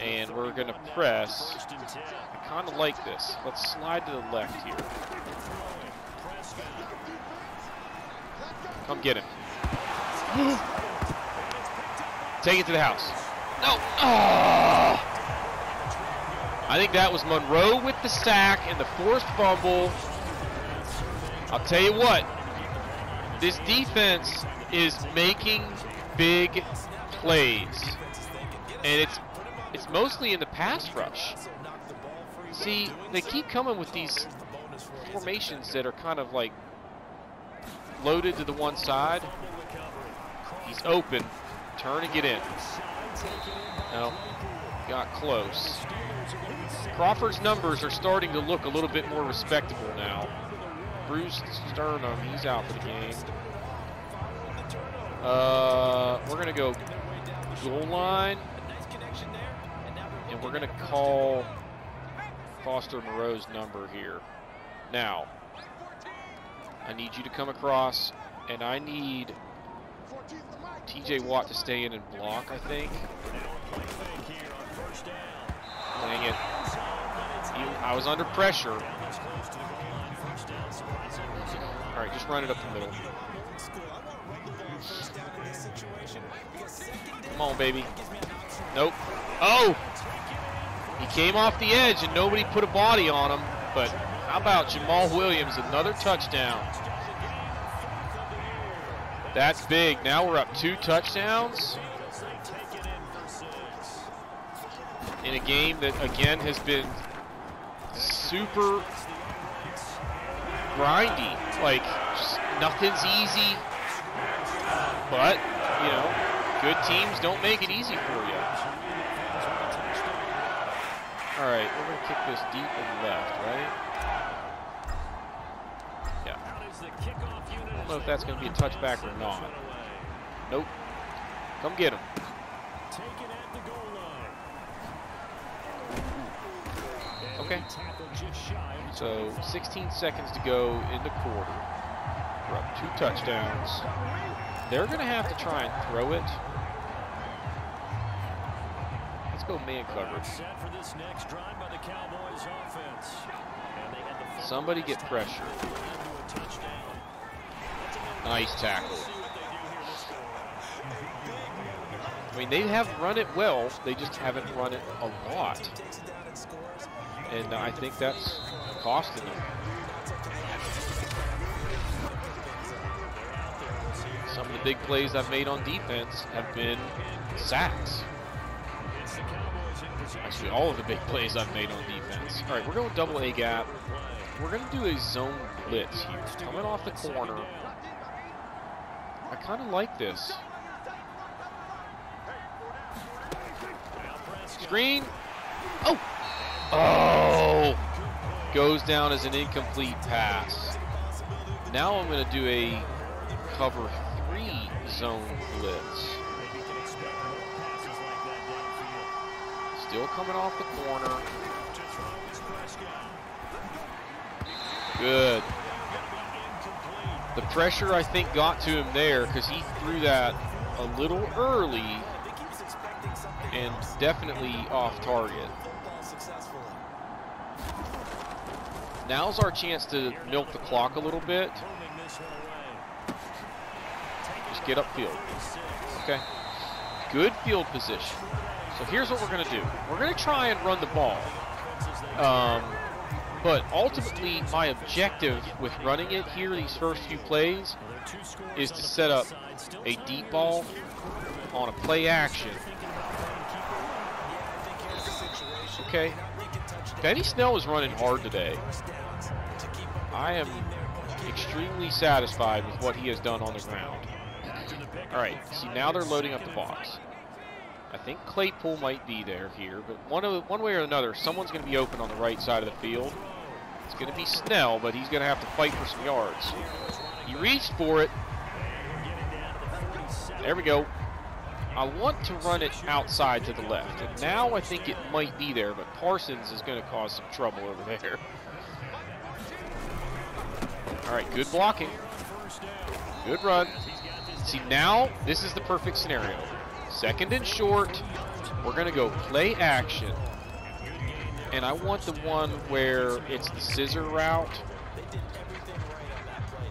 And we're going to press. I kind of like this. Let's slide to the left here. Come get him. Take it to the house. No. Oh. I think that was Monroe with the sack and the forced fumble. I'll tell you what, this defense is making big plays. And it's it's mostly in the pass rush. See, they keep coming with these formations that are kind of like loaded to the one side. He's open. Turn and get in. No, got close. Crawford's numbers are starting to look a little bit more respectable now. Bruce Sternum, he's out for the game. Uh, we're going to go goal line. And we're going to call Foster Moreau's number here. Now, I need you to come across, and I need TJ Watt to stay in and block, I think. Dang it. I was under pressure. All right, just run it up the middle. Come on, baby. Nope. Oh! He came off the edge and nobody put a body on him. But how about Jamaal Williams, another touchdown? That's big. Now we're up two touchdowns. In a game that, again, has been super grindy. Like, just nothing's easy. But, you know, good teams don't make it easy for you. All right, we're going to kick this deep and left, right? Yeah. I don't know if that's going to be a touchback or not. Nope. Come get him. Okay. So 16 seconds to go in the quarter. We're up two touchdowns. They're going to have to try and throw it. Let's go man coverage. Somebody get pressure. Nice tackle. I mean, they have run it well. They just haven't run it a lot. And I think that's costing them. Some of the big plays I've made on defense have been sacks. Actually, all of the big plays I've made on defense. All right, we're going double A gap. We're going to do a zone blitz here. Coming off the corner. I kind of like this. Screen. Oh! Oh! Goes down as an incomplete pass. Now I'm going to do a cover three zone blitz. Still coming off the corner. Good. The pressure, I think, got to him there because he threw that a little early and definitely off target. Now's our chance to milk the clock a little bit. Just get upfield. Okay. Good field position. So here's what we're going to do. We're going to try and run the ball. Um, but ultimately, my objective with running it here, these first few plays, is to set up a deep ball on a play action. Okay. Benny Snell is running hard today. I am extremely satisfied with what he has done on the ground. All right, see now they're loading up the box. I think Claypool might be there here, but one, of, one way or another, someone's going to be open on the right side of the field. It's going to be Snell, but he's going to have to fight for some yards. He reached for it. There we go. I want to run it outside to the left, and now I think it might be there, but Parsons is going to cause some trouble over there. All right, good blocking. Good run. See, now this is the perfect scenario. Second and short. We're going to go play action. And I want the one where it's the scissor route.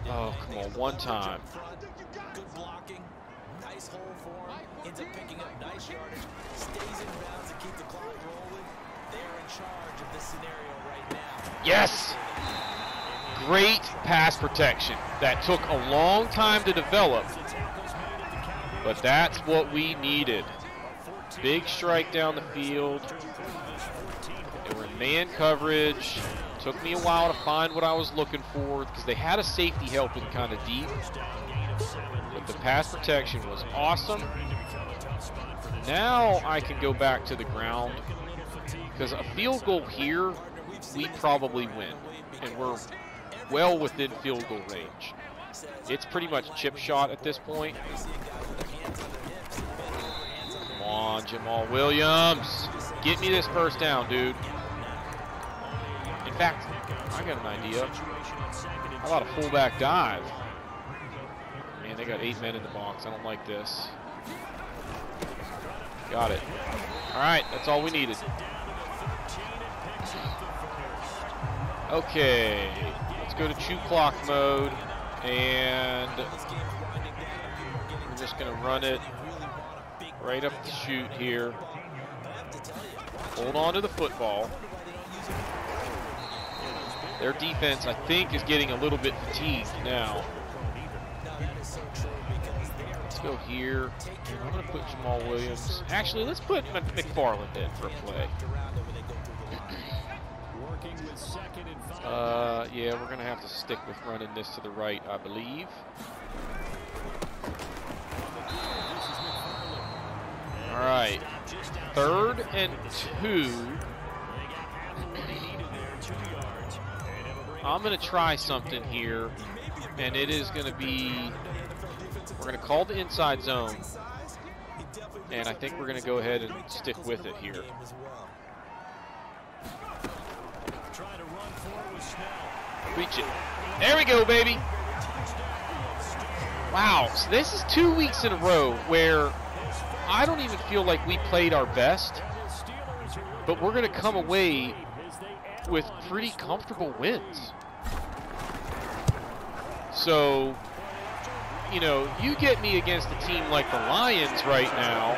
Oh, come on, one time. Yes! Great pass protection. That took a long time to develop. But that's what we needed. Big strike down the field. They were in man coverage. Took me a while to find what I was looking for because they had a safety helping kind of deep. But the pass protection was awesome. Now I can go back to the ground because a field goal here, we probably win. And we're well within field goal range. It's pretty much chip shot at this point. Come on, Jamaal Williams. Get me this first down, dude. In fact, I got an idea. How about a fullback dive? Man, they got eight men in the box. I don't like this. Got it. All right, that's all we needed. Okay, go to chew clock mode, and we're just gonna run it right up the chute here. Hold on to the football. Their defense, I think, is getting a little bit fatigued now. Let's go here. I'm going to put Jamaal Williams. Actually, let's put McFarland in for a play. Uh, yeah, we're going to have to stick with running this to the right, I believe. All right. Third and two. I'm going to try something here, and it is going to be, we're going to call the inside zone, and I think we're going to go ahead and stick with it here. Reach it. There we go, baby. Wow, so this is two weeks in a row where I don't even feel like we played our best, but we're going to come away with pretty comfortable wins. So, you know, you get me against a team like the Lions right now,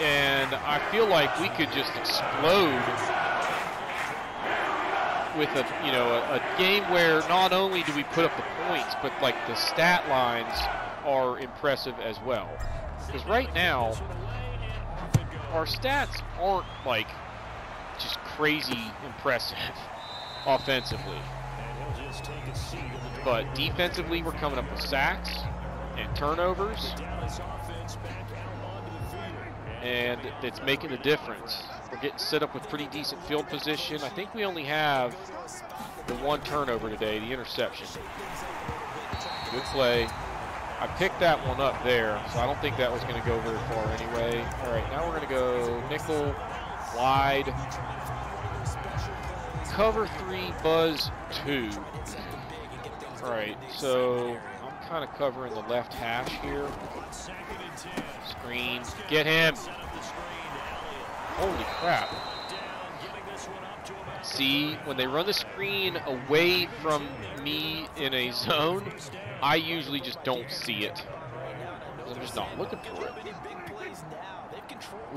and I feel like we could just explode with a, you know, a, a game where not only do we put up the points, but like the stat lines are impressive as well. Because right now, our stats aren't like just crazy impressive offensively. But defensively, we're coming up with sacks and turnovers. And it's making a difference. We're getting set up with pretty decent field position. I think we only have the one turnover today, the interception. Good play. I picked that one up there, so I don't think that was going to go very far anyway. All right, now we're going to go nickel, wide, cover three, buzz two. All right, so I'm kind of covering the left hash here. Screen, get him. Holy crap. See, when they run the screen away from me in a zone, I usually just don't see it. I'm just not looking for it.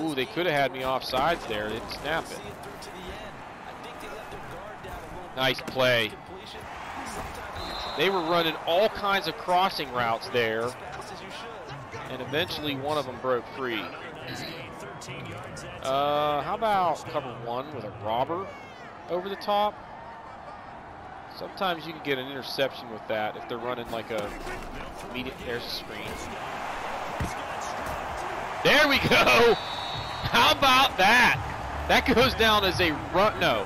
Ooh, they could have had me off sides there. They didn't snap it. Nice play. They were running all kinds of crossing routes there. And eventually one of them broke free. Uh, how about cover one with a robber over the top? Sometimes you can get an interception with that if they're running like a medium. There's a screen. There we go. How about that? That goes down as a run. No.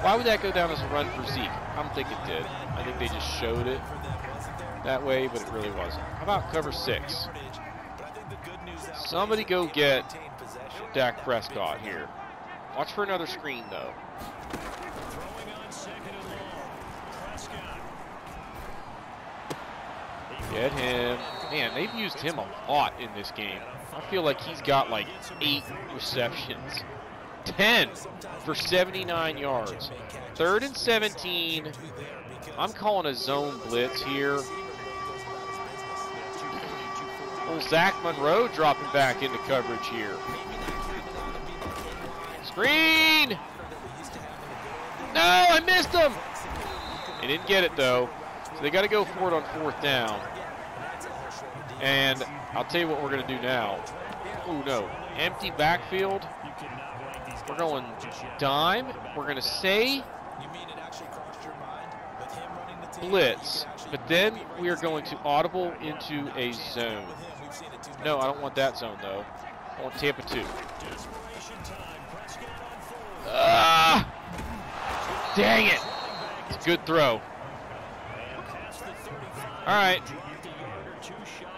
Why would that go down as a run for Zeke? I don't think it did. I think they just showed it that way, but it really wasn't. How about cover six? Somebody go get Dak Prescott here. Watch for another screen, though. Get him. Man, they've used him a lot in this game. I feel like he's got like eight receptions. 10 for 79 yards. Third and 17. I'm calling a zone blitz here. Old Zach Monroe dropping back into coverage here. Screen! No, I missed him! They didn't get it though. So they got to go for it on fourth down. And I'll tell you what we're going to do now. Oh no, empty backfield. We're going dime. We're going to say blitz, but then we are going to audible into a zone. No, I don't want that zone though. I want Tampa 2. Ah! Dang it! It's a good throw. All right.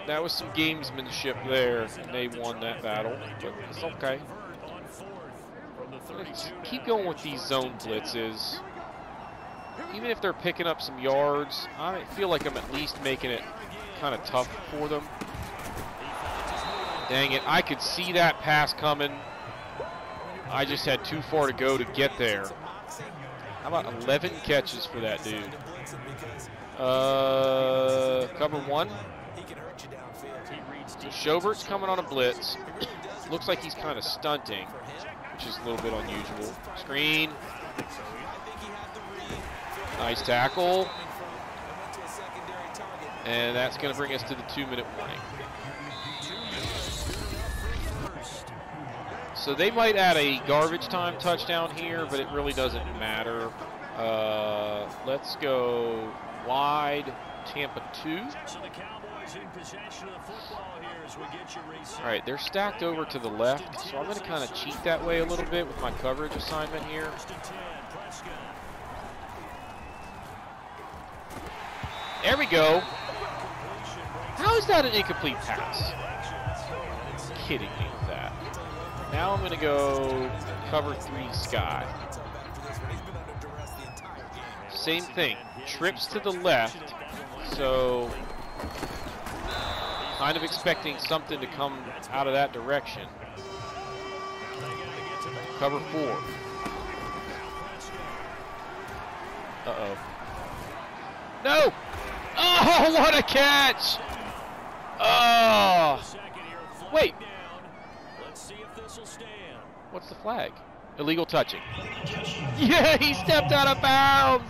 That was some gamesmanship there, and they won that battle, but it's okay. Let's keep going with these zone blitzes. Even if they're picking up some yards, I feel like I'm at least making it kind of tough for them. Dang it, I could see that pass coming. I just had too far to go to get there. How about 11 catches for that dude? Uh, cover one. So Schobert's coming on a blitz. Looks like he's kind of stunting, which is a little bit unusual. Screen. Nice tackle. And that's going to bring us to the two-minute warning. So they might add a garbage time touchdown here, but it really doesn't matter. Uh, let's go wide Tampa 2. All right, they're stacked over to the left, so I'm going to kind of cheat that way a little bit with my coverage assignment here. There we go. How is that an incomplete pass? Kidding me. Now I'm going to go cover three sky. Same thing. Trips to the left, so kind of expecting something to come out of that direction. Cover four. Uh-oh. No! Oh, what a catch! Oh! Wait. What's the flag? Illegal touching. Yeah, he stepped out of bounds!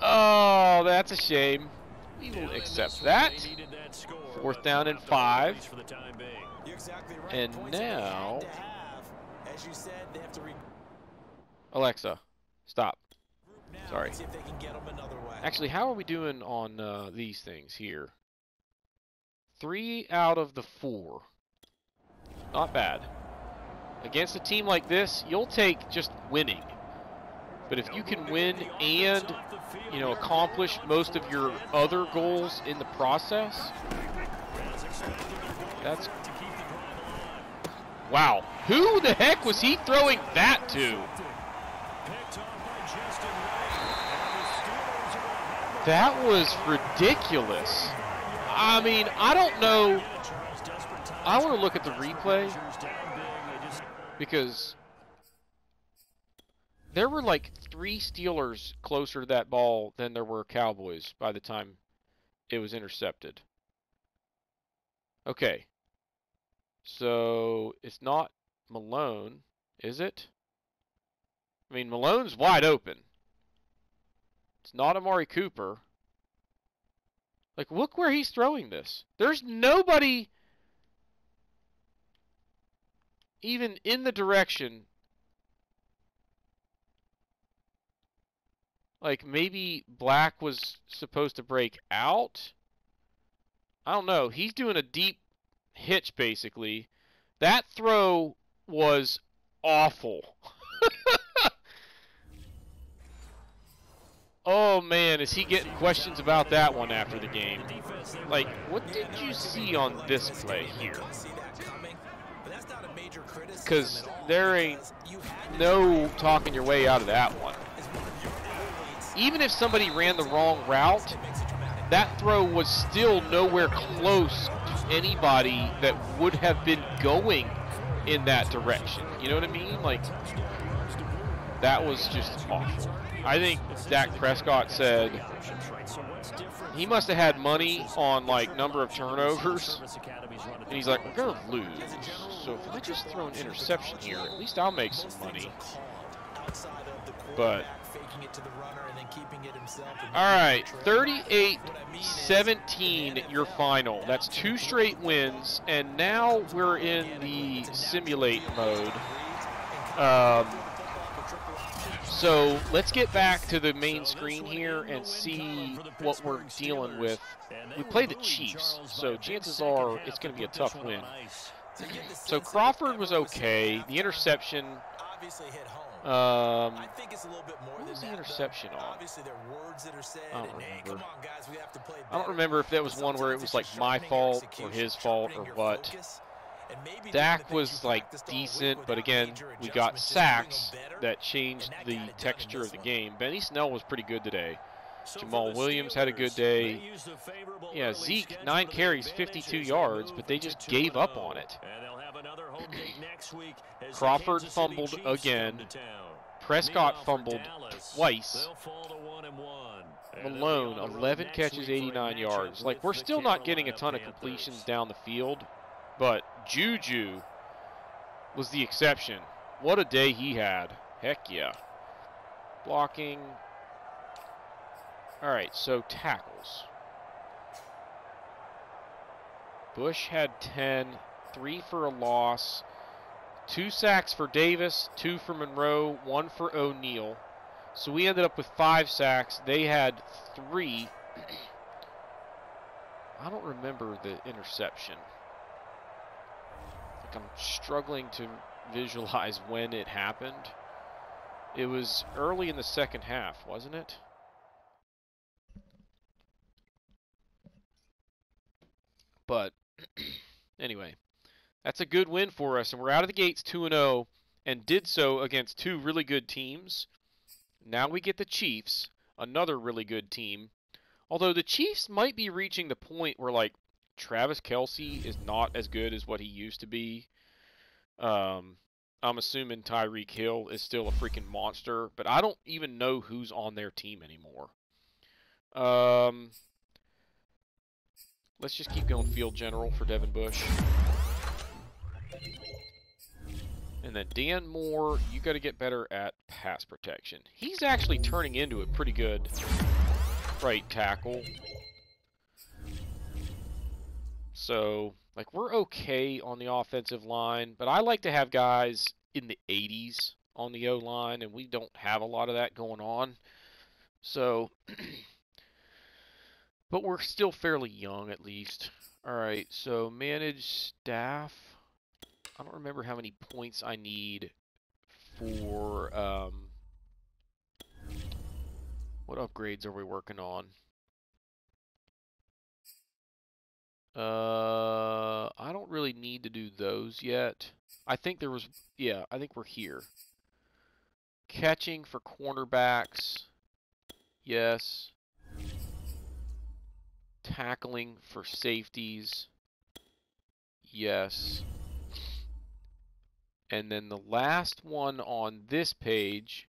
Oh, that's a shame. We will accept that. Fourth down and five. And now... Alexa, stop. Sorry. Actually, how are we doing on uh, these things here? Three out of the four. Not bad. Against a team like this, you'll take just winning. But if you can win and, you know, accomplish most of your other goals in the process, that's... Wow. Who the heck was he throwing that to? That was ridiculous. I mean, I don't know. I want to look at the replay because there were like three Steelers closer to that ball than there were Cowboys by the time it was intercepted. Okay. So it's not Malone, is it? I mean, Malone's wide open. It's not Amari Cooper. Like, look where he's throwing this. There's nobody even in the direction. Like, maybe Black was supposed to break out? I don't know. He's doing a deep hitch, basically. That throw was awful. Oh man, is he getting questions about that one after the game? Like, what did you see on this play here? Because there ain't no talking your way out of that one. Even if somebody ran the wrong route, that throw was still nowhere close to anybody that would have been going in that direction. You know what I mean? Like, that was just awful. I think Dak Prescott said he must have had money on like number of turnovers, and he's like, "We're gonna lose, so if I just throw an interception here, at least I'll make some money." But all right, 38-17, your final. That's two straight wins, and now we're in the simulate mode. Um, so let's get back to the main screen here and see what we're dealing with. We play the Chiefs, so chances are it's going to be a tough win. So Crawford was okay. The interception. Um, what was the interception on? I don't remember. I don't remember if that was one where it was like my fault or his fault or what. Dak was like decent, but again, we got sacks that changed the texture of the game. Benny Snell was pretty good today. Jamaal Williams had a good day. Yeah, Zeke, nine carries, 52 yards, but they just gave up on it. Crawford fumbled again. Prescott fumbled twice. Malone, 11 catches, 89 yards. Like, we're still not getting a ton of completions down the field, but Juju was the exception. What a day he had. Heck yeah. Blocking. All right, so tackles. Bush had 10, three for a loss, two sacks for Davis, two for Monroe, one for O'Neal. So we ended up with five sacks. They had three. I don't remember the interception. Like I'm struggling to visualize when it happened. It was early in the second half, wasn't it? But anyway, that's a good win for us, and we're out of the gates 2 0 and did so against two really good teams. Now we get the Chiefs, another really good team. Although the Chiefs might be reaching the point where like Travis Kelce is not as good as what he used to be. Um, I'm assuming Tyreek Hill is still a freaking monster, but I don't even know who's on their team anymore. Um, let's just keep going field general for Devin Bush. And then Dan Moore, you got to get better at pass protection. He's actually turning into a pretty good right tackle. So, like, we're okay on the offensive line, but I like to have guys in the 80s on the O line, and we don't have a lot of that going on. So, but we're still fairly young at least. All right, so manage staff. I don't remember how many points I need for um, what upgrades are we working on? Uh, I don't really need to do those yet. I think there was, yeah, I think we're here. Catching for cornerbacks, yes. Tackling for safeties, yes. And then the last one on this page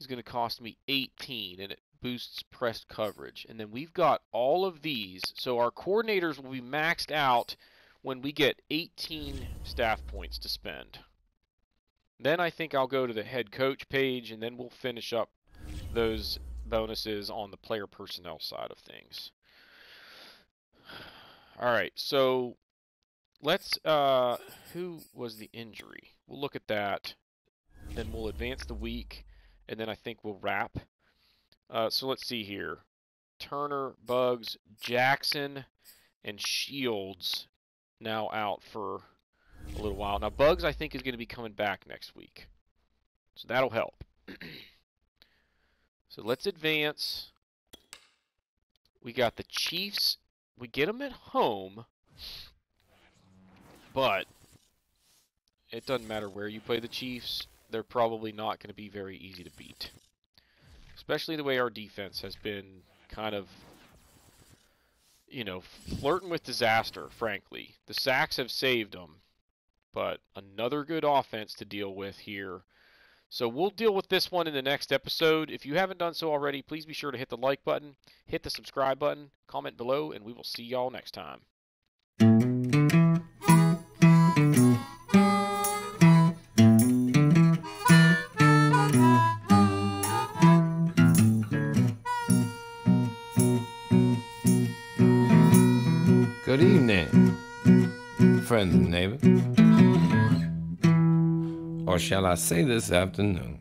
is going to cost me 18, and it boosts pressed coverage. And then we've got all of these. So our coordinators will be maxed out when we get 18 staff points to spend. Then I think I'll go to the head coach page, and then we'll finish up those bonuses on the player personnel side of things. All right, so let's, uh, who was the injury? We'll look at that. Then we'll advance the week, and then I think we'll wrap. Uh, so let's see here. Turner, Bugs, Jackson, and Shields now out for a little while. Now, Bugs, I think, is going to be coming back next week. So that'll help. so let's advance. We got the Chiefs. We get them at home. But it doesn't matter where you play the Chiefs. They're probably not going to be very easy to beat. Especially the way our defense has been kind of you know, flirting with disaster, frankly. The sacks have saved them, but another good offense to deal with here. So we'll deal with this one in the next episode. If you haven't done so already, please be sure to hit the like button, hit the subscribe button, comment below, and we will see y'all next time. Good evening, friends and neighbors. Or shall I say this afternoon?